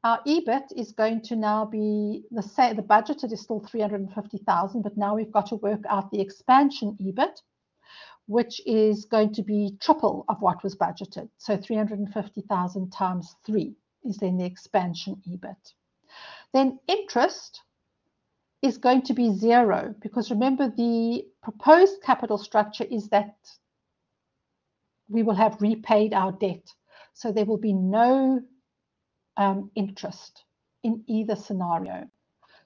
our EBIT is going to now be the same. The budgeted is still 350,000, but now we've got to work out the expansion EBIT, which is going to be triple of what was budgeted. So 350,000 times three is then the expansion EBIT. Then interest is going to be zero because remember the proposed capital structure is that we will have repaid our debt. So there will be no um, interest in either scenario.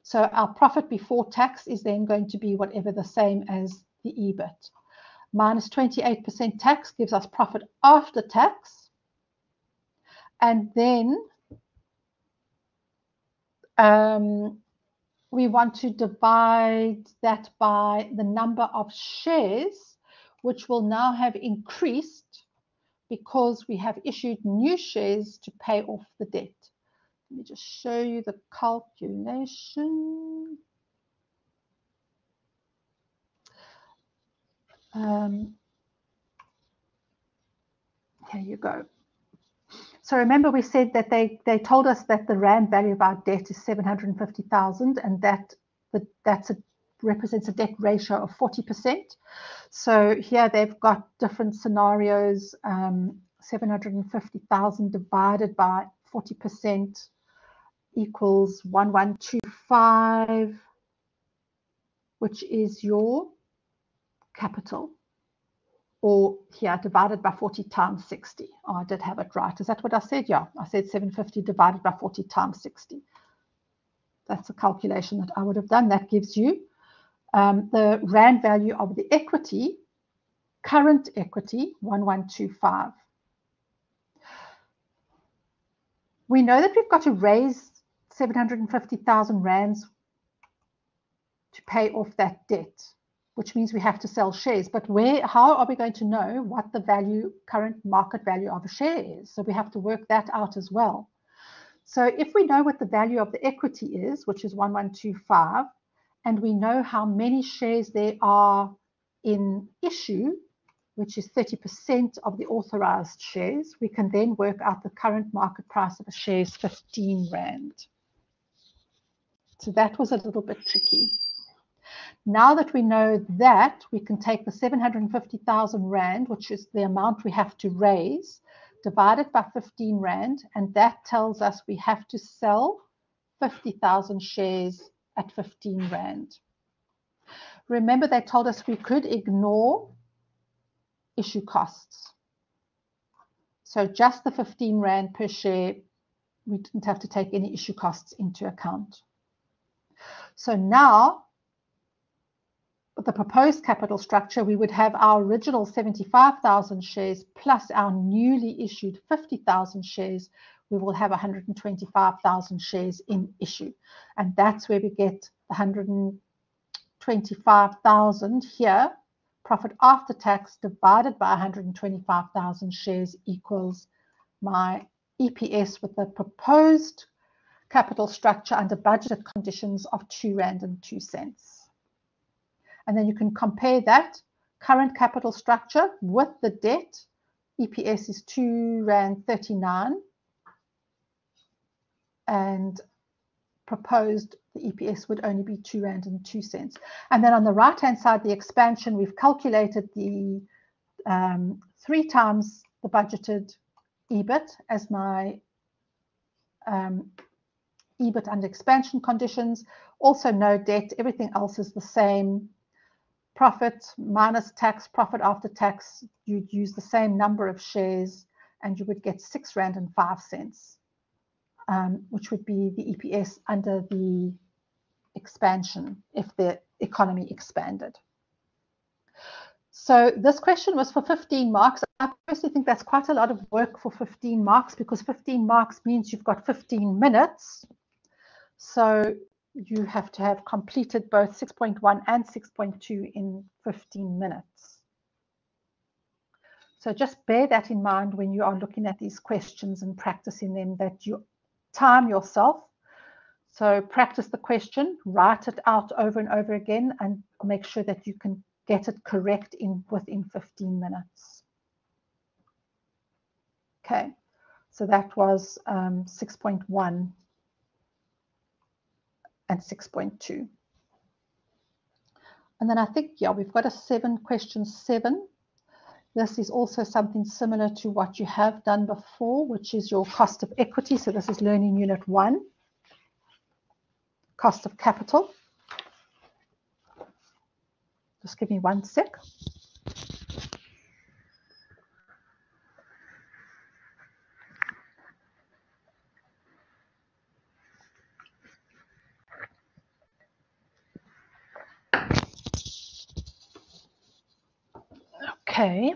So our profit before tax is then going to be whatever the same as the EBIT. Minus 28% tax gives us profit after tax. And then um, we want to divide that by the number of shares, which will now have increased because we have issued new shares to pay off the debt. Let me just show you the calculation. Um, here you go. So remember we said that they, they told us that the RAND value of our debt is 750,000 and that the, that's a, represents a debt ratio of 40%. So here they've got different scenarios, um, 750,000 divided by 40% equals 1125, which is your capital. Or here, divided by 40 times 60. Oh, I did have it right. Is that what I said? Yeah, I said 750 divided by 40 times 60. That's a calculation that I would have done. That gives you um, the RAND value of the equity, current equity, 1125. We know that we've got to raise 750,000 rands to pay off that debt, which means we have to sell shares. But where, how are we going to know what the value, current market value of a share is? So we have to work that out as well. So if we know what the value of the equity is, which is 1125, and we know how many shares there are in issue, which is 30% of the authorized shares, we can then work out the current market price of a share is 15 Rand. So that was a little bit tricky. Now that we know that, we can take the 750,000 Rand, which is the amount we have to raise, divided by 15 Rand, and that tells us we have to sell 50,000 shares at 15 Rand. Remember, they told us we could ignore issue costs. So just the 15 Rand per share, we didn't have to take any issue costs into account. So now, with the proposed capital structure, we would have our original 75,000 shares plus our newly issued 50,000 shares. We will have 125,000 shares in issue. And that's where we get 125,000 here. Profit after tax divided by 125,000 shares equals my EPS with the proposed capital structure under budgeted conditions of 2 Rand and 2 cents. And then you can compare that current capital structure with the debt. EPS is 2 Rand 39 and proposed the EPS would only be 2 Rand and 2 cents. And then on the right hand side, the expansion, we've calculated the um, three times the budgeted EBIT as my um, EBIT under expansion conditions. Also no debt, everything else is the same. Profit minus tax, profit after tax, you'd use the same number of shares and you would get six rand and five cents, um, which would be the EPS under the expansion if the economy expanded. So this question was for 15 marks. I personally think that's quite a lot of work for 15 marks because 15 marks means you've got 15 minutes. So you have to have completed both 6.1 and 6.2 in 15 minutes. So just bear that in mind when you are looking at these questions and practicing them, that you time yourself. So practice the question, write it out over and over again, and make sure that you can get it correct in within 15 minutes. Okay, so that was um, 6.1 and 6.2. And then I think, yeah, we've got a seven, question seven. This is also something similar to what you have done before, which is your cost of equity. So this is learning unit one, cost of capital. Just give me one sec. Okay.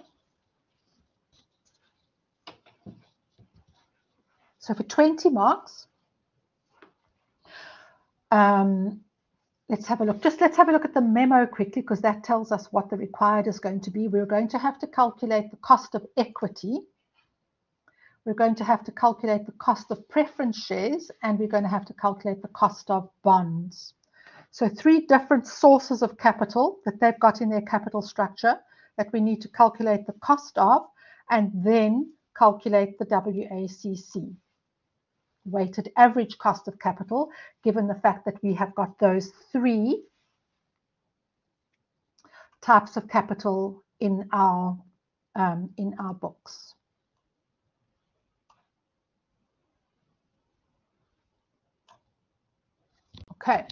So for 20 marks, um, let's have a look. Just let's have a look at the memo quickly because that tells us what the required is going to be. We're going to have to calculate the cost of equity. We're going to have to calculate the cost of preference shares and we're going to have to calculate the cost of bonds. So three different sources of capital that they've got in their capital structure that we need to calculate the cost of and then calculate the WACC, weighted average cost of capital, given the fact that we have got those three types of capital in our um, in our books. Okay,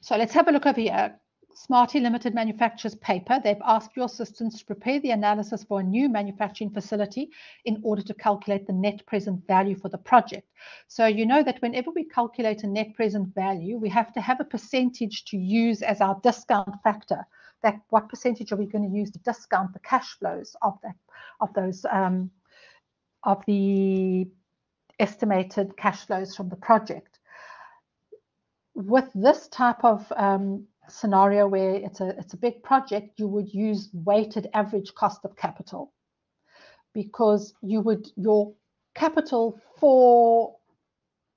so let's have a look over here. Smarty Limited manufactures paper. They've asked your assistance to prepare the analysis for a new manufacturing facility in order to calculate the net present value for the project. So you know that whenever we calculate a net present value, we have to have a percentage to use as our discount factor. That what percentage are we going to use to discount the cash flows of that of those um, of the estimated cash flows from the project. With this type of um, scenario where it's a it's a big project, you would use weighted average cost of capital because you would your capital for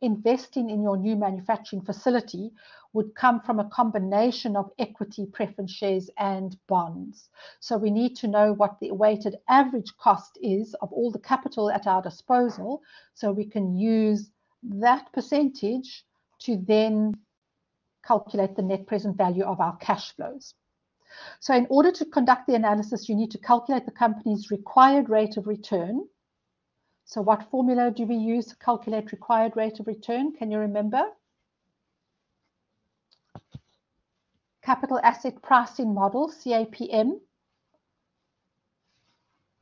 investing in your new manufacturing facility would come from a combination of equity, preference shares, and bonds. So we need to know what the weighted average cost is of all the capital at our disposal so we can use that percentage to then calculate the net present value of our cash flows. So in order to conduct the analysis, you need to calculate the company's required rate of return So what formula do we use to calculate required rate of return? Can you remember? Capital Asset Pricing Model, CAPM,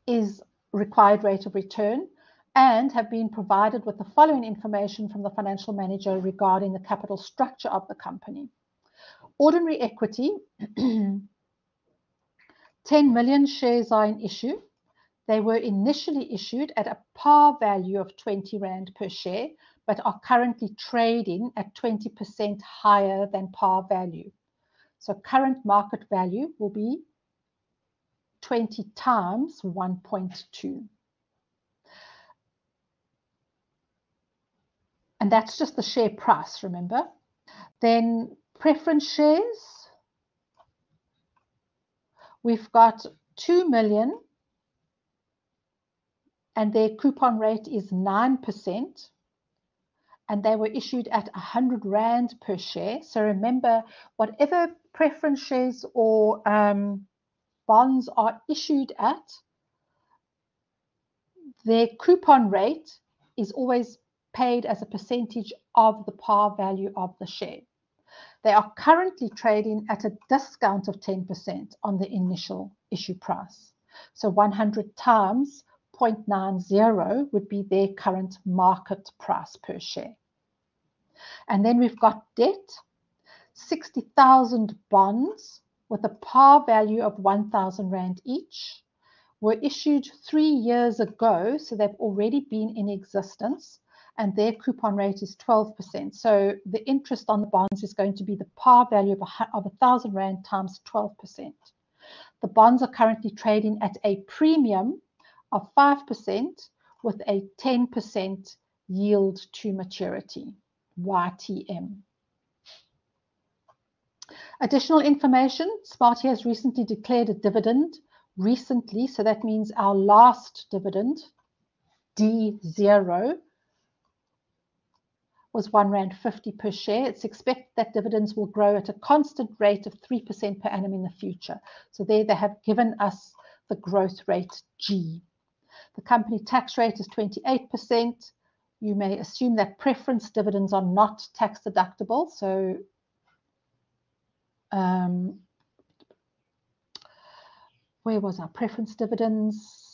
is required rate of return and have been provided with the following information from the financial manager regarding the capital structure of the company. Ordinary equity, 10 million shares are in issue. They were initially issued at a par value of 20 Rand per share, but are currently trading at 20% higher than par value. So current market value will be 20 times 1.2. And that's just the share price, remember? Then preference shares. We've got 2 million and their coupon rate is 9% and they were issued at 100 Rand per share. So remember, whatever preference shares or um, bonds are issued at, their coupon rate is always paid as a percentage of the par value of the share. They are currently trading at a discount of 10% on the initial issue price. So 100 times 0.90 would be their current market price per share. And then we've got debt, 60,000 bonds with a par value of 1,000 Rand each were issued three years ago, so they've already been in existence and their coupon rate is 12%. So the interest on the bonds is going to be the par value of a, of a thousand rand times 12%. The bonds are currently trading at a premium of 5% with a 10% yield to maturity, YTM. Additional information, Smarty has recently declared a dividend recently, so that means our last dividend, D0, was one rand 50 per share. It's expected that dividends will grow at a constant rate of 3% per annum in the future. So there they have given us the growth rate G. The company tax rate is 28%. You may assume that preference dividends are not tax deductible. So um, where was our preference dividends?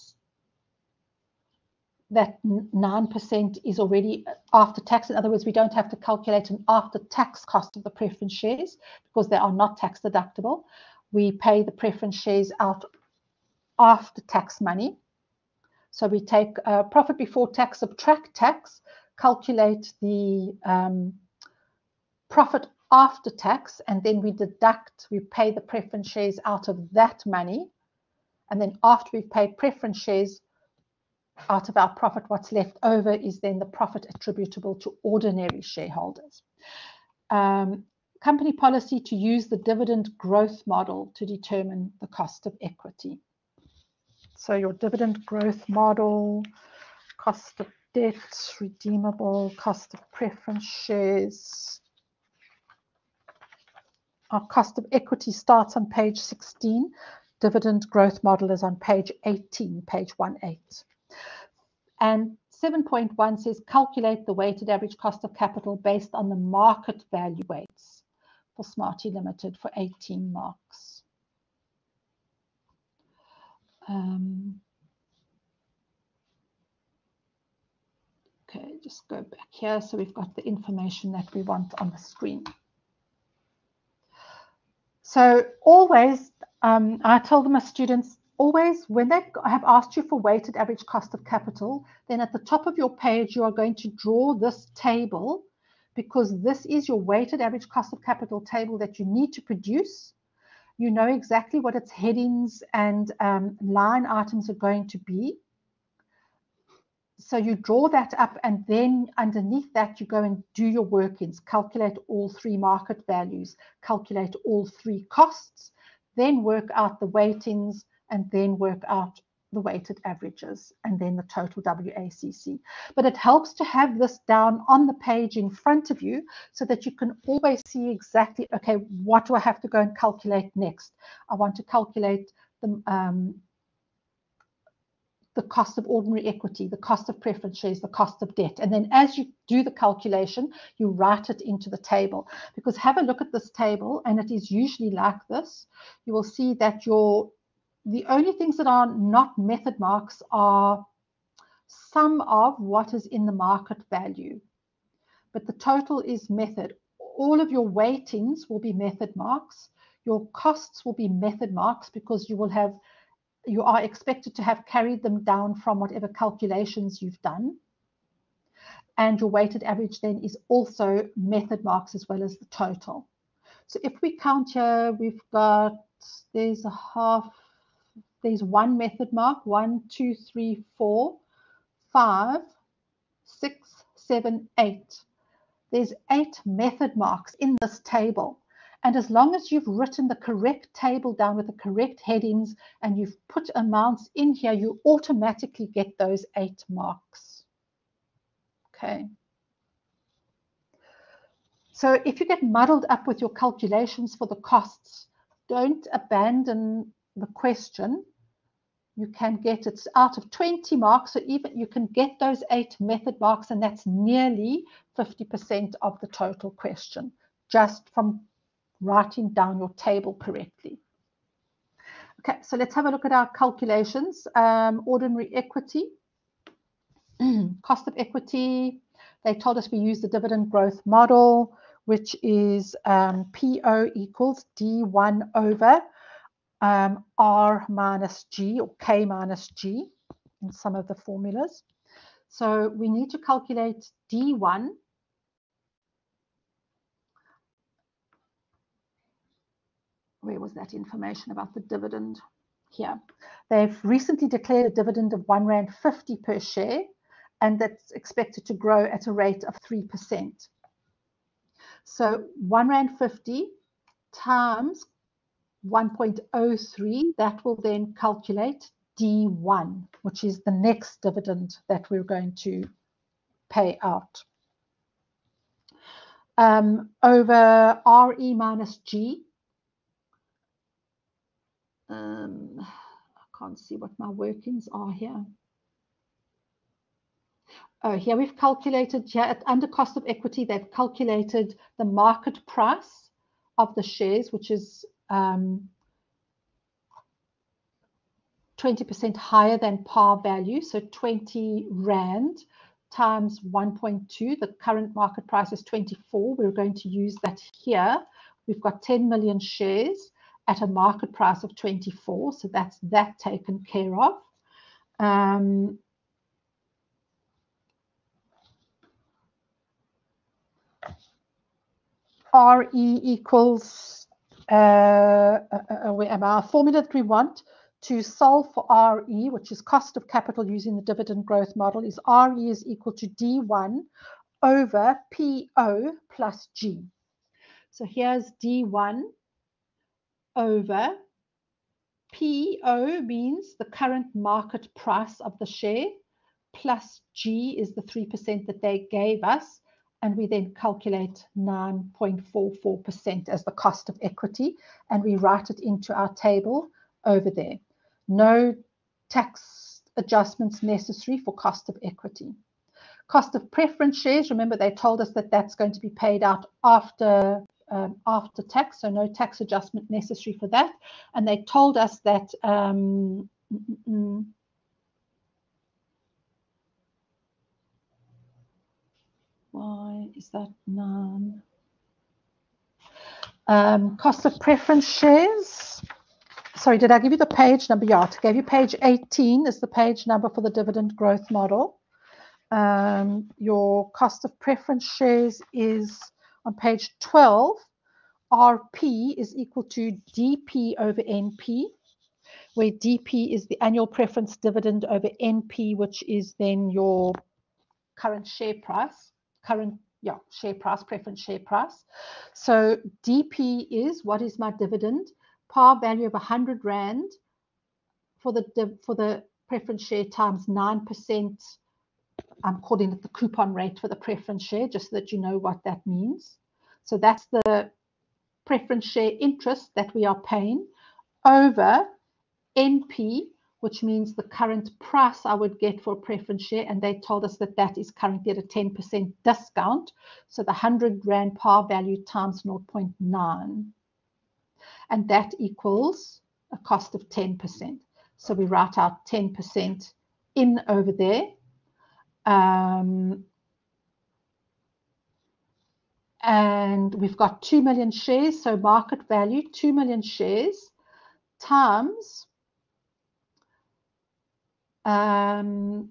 That 9% is already after tax. In other words, we don't have to calculate an after tax cost of the preference shares because they are not tax deductible. We pay the preference shares out after tax money. So we take uh, profit before tax, subtract tax, calculate the um, profit after tax, and then we deduct, we pay the preference shares out of that money. And then after we've paid preference shares, out of our profit, what's left over is then the profit attributable to ordinary shareholders. Um, company policy to use the dividend growth model to determine the cost of equity. So your dividend growth model, cost of debt, redeemable, cost of preference shares. Our cost of equity starts on page 16. Dividend growth model is on page 18, page 18. And 7.1 says calculate the weighted average cost of capital based on the market value weights for Smarty Limited for 18 marks. Um, okay, just go back here. So we've got the information that we want on the screen. So always, um, I tell my students, always when they have asked you for weighted average cost of capital, then at the top of your page, you are going to draw this table because this is your weighted average cost of capital table that you need to produce. You know exactly what its headings and um, line items are going to be. So you draw that up and then underneath that you go and do your workings, calculate all three market values, calculate all three costs, then work out the weightings, and then work out the weighted averages and then the total WACC. But it helps to have this down on the page in front of you so that you can always see exactly, okay, what do I have to go and calculate next? I want to calculate the, um, the cost of ordinary equity, the cost of preference shares, the cost of debt. And then as you do the calculation, you write it into the table. Because have a look at this table, and it is usually like this. You will see that your the only things that are not method marks are some of what is in the market value. But the total is method. All of your weightings will be method marks. Your costs will be method marks because you will have you are expected to have carried them down from whatever calculations you've done. And your weighted average then is also method marks as well as the total. So if we count here, we've got, there's a half, there's one method mark, one, two, three, four, five, six, seven, eight. There's eight method marks in this table. And as long as you've written the correct table down with the correct headings and you've put amounts in here, you automatically get those eight marks. Okay. So if you get muddled up with your calculations for the costs, don't abandon the question. You can get it out of 20 marks, so even you can get those eight method marks, and that's nearly 50% of the total question, just from writing down your table correctly. Okay, so let's have a look at our calculations. Um, ordinary equity, cost of equity. They told us we use the dividend growth model, which is um, PO equals D1 over um, R minus G or K minus G in some of the formulas. So we need to calculate D1 where was that information about the dividend? Here. They've recently declared a dividend of one rand 50 per share, and that's expected to grow at a rate of 3%. So one rand 50 times 1.03, that will then calculate D1, which is the next dividend that we're going to pay out. Um, over RE minus G, um, I can't see what my workings are here. Oh, here we've calculated here at under cost of equity, they've calculated the market price of the shares, which is 20% um, higher than par value. So 20 Rand times 1.2. The current market price is 24. We're going to use that here. We've got 10 million shares at a market price of 24. So that's that taken care of. Um, RE equals, Uh, uh, uh, where am I? Our formula that we want to solve for RE, which is cost of capital using the dividend growth model, is RE is equal to D1 over PO plus G. So here's D1 over PO means the current market price of the share plus G is the 3% that they gave us. And we then calculate 9.44% as the cost of equity. And we write it into our table over there. No tax adjustments necessary for cost of equity. Cost of preference shares, remember they told us that that's going to be paid out after um, after tax, so no tax adjustment necessary for that. And they told us that um, mm, mm, why is that none? Um, cost of preference shares. Sorry, did I give you the page number? Yeah, I gave you page 18 is the page number for the dividend growth model. Um, your cost of preference shares is on page 12, RP is equal to DP over NP, where DP is the annual preference dividend over NP, which is then your current share price, current yeah, share price, preference share price. So DP is what is my dividend? Par value of 100 Rand for the for the preference share times 9% I'm calling it the coupon rate for the preference share, just so that you know what that means. So that's the preference share interest that we are paying over NP, which means the current price I would get for a preference share. And they told us that that is currently at a 10% discount. So the 100 Rand par value times 0.9. And that equals a cost of 10%. So we write out 10% in over there. Um, and we've got 2 million shares. So market value, 2 million shares times um,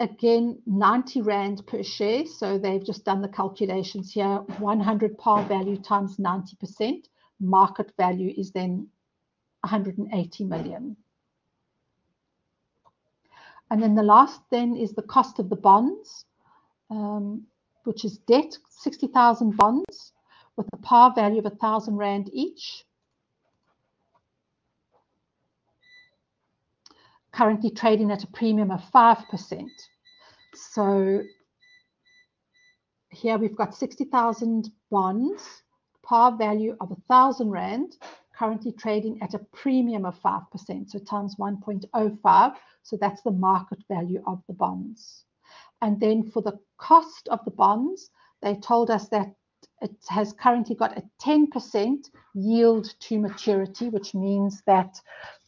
again, 90 Rand per share. So they've just done the calculations here. 100 par value times 90%. Market value is then 180 million. And then the last then is the cost of the bonds, um, which is debt, 60,000 bonds with a par value of 1,000 Rand each. Currently trading at a premium of 5%. So here we've got 60,000 bonds, par value of 1,000 Rand, currently trading at a premium of 5%, so times 1.05. So that's the market value of the bonds. And then for the cost of the bonds, they told us that it has currently got a 10% yield to maturity, which means that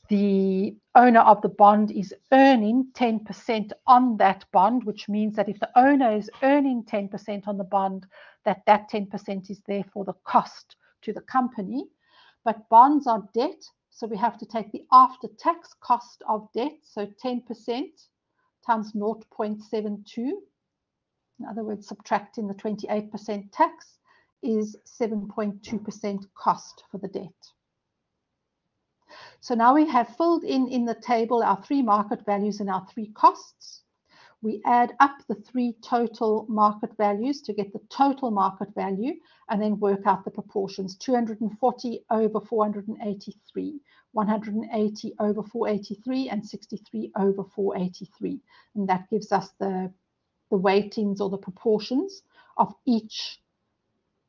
the owner of the bond is earning 10% on that bond, which means that if the owner is earning 10% on the bond, that that 10% is therefore the cost to the company. But bonds are debt, so we have to take the after-tax cost of debt, so 10% times 0.72. In other words, subtracting the 28% tax is 7.2% cost for the debt. So now we have filled in in the table our three market values and our three costs. We add up the three total market values to get the total market value and then work out the proportions 240 over 483, 180 over 483, and 63 over 483. And that gives us the, the weightings or the proportions of each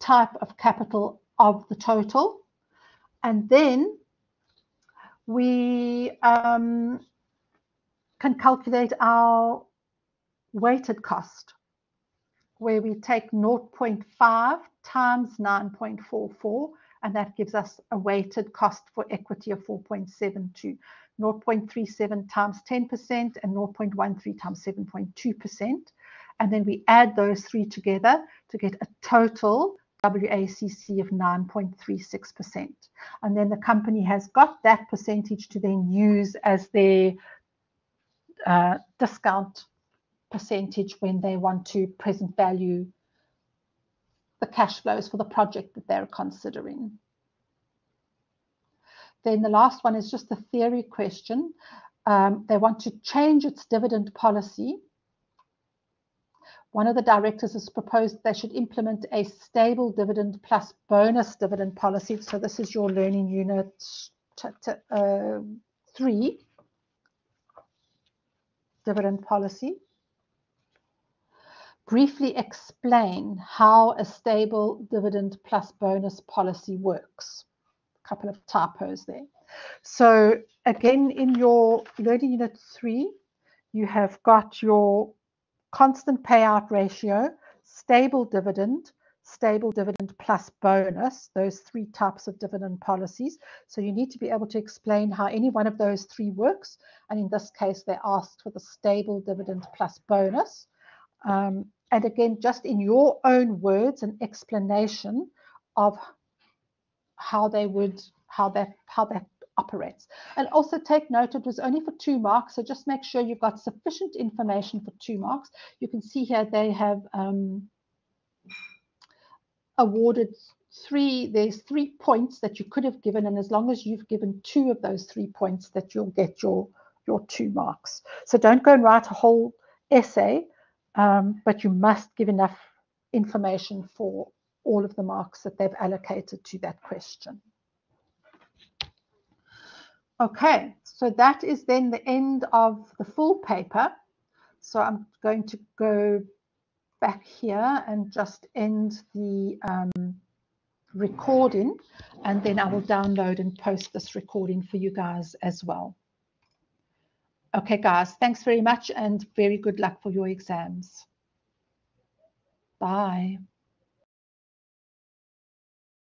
type of capital of the total. And then we um, can calculate our weighted cost, where we take 0.5 times 9.44, and that gives us a weighted cost for equity of 4.72. 0.37 times 10% and 0.13 times 7.2%. And then we add those three together to get a total WACC of 9.36%. And then the company has got that percentage to then use as their uh, discount percentage when they want to present value the cash flows for the project that they're considering. Then the last one is just a theory question. Um, they want to change its dividend policy one of the directors has proposed they should implement a stable dividend plus bonus dividend policy. So this is your learning unit uh, three, dividend policy. Briefly explain how a stable dividend plus bonus policy works. A couple of typos there. So again, in your learning unit three, you have got your constant payout ratio, stable dividend, stable dividend plus bonus, those three types of dividend policies. So you need to be able to explain how any one of those three works. And in this case, they asked for the stable dividend plus bonus. Um, and again, just in your own words, an explanation of how they would, how that, how that operates. And also take note, it was only for two marks, so just make sure you've got sufficient information for two marks. You can see here they have um, awarded three, there's three points that you could have given, and as long as you've given two of those three points, that you'll get your, your two marks. So don't go and write a whole essay, um, but you must give enough information for all of the marks that they've allocated to that question. Okay, so that is then the end of the full paper. So I'm going to go back here and just end the um, recording and then I will download and post this recording for you guys as well. Okay, guys, thanks very much and very good luck for your exams. Bye.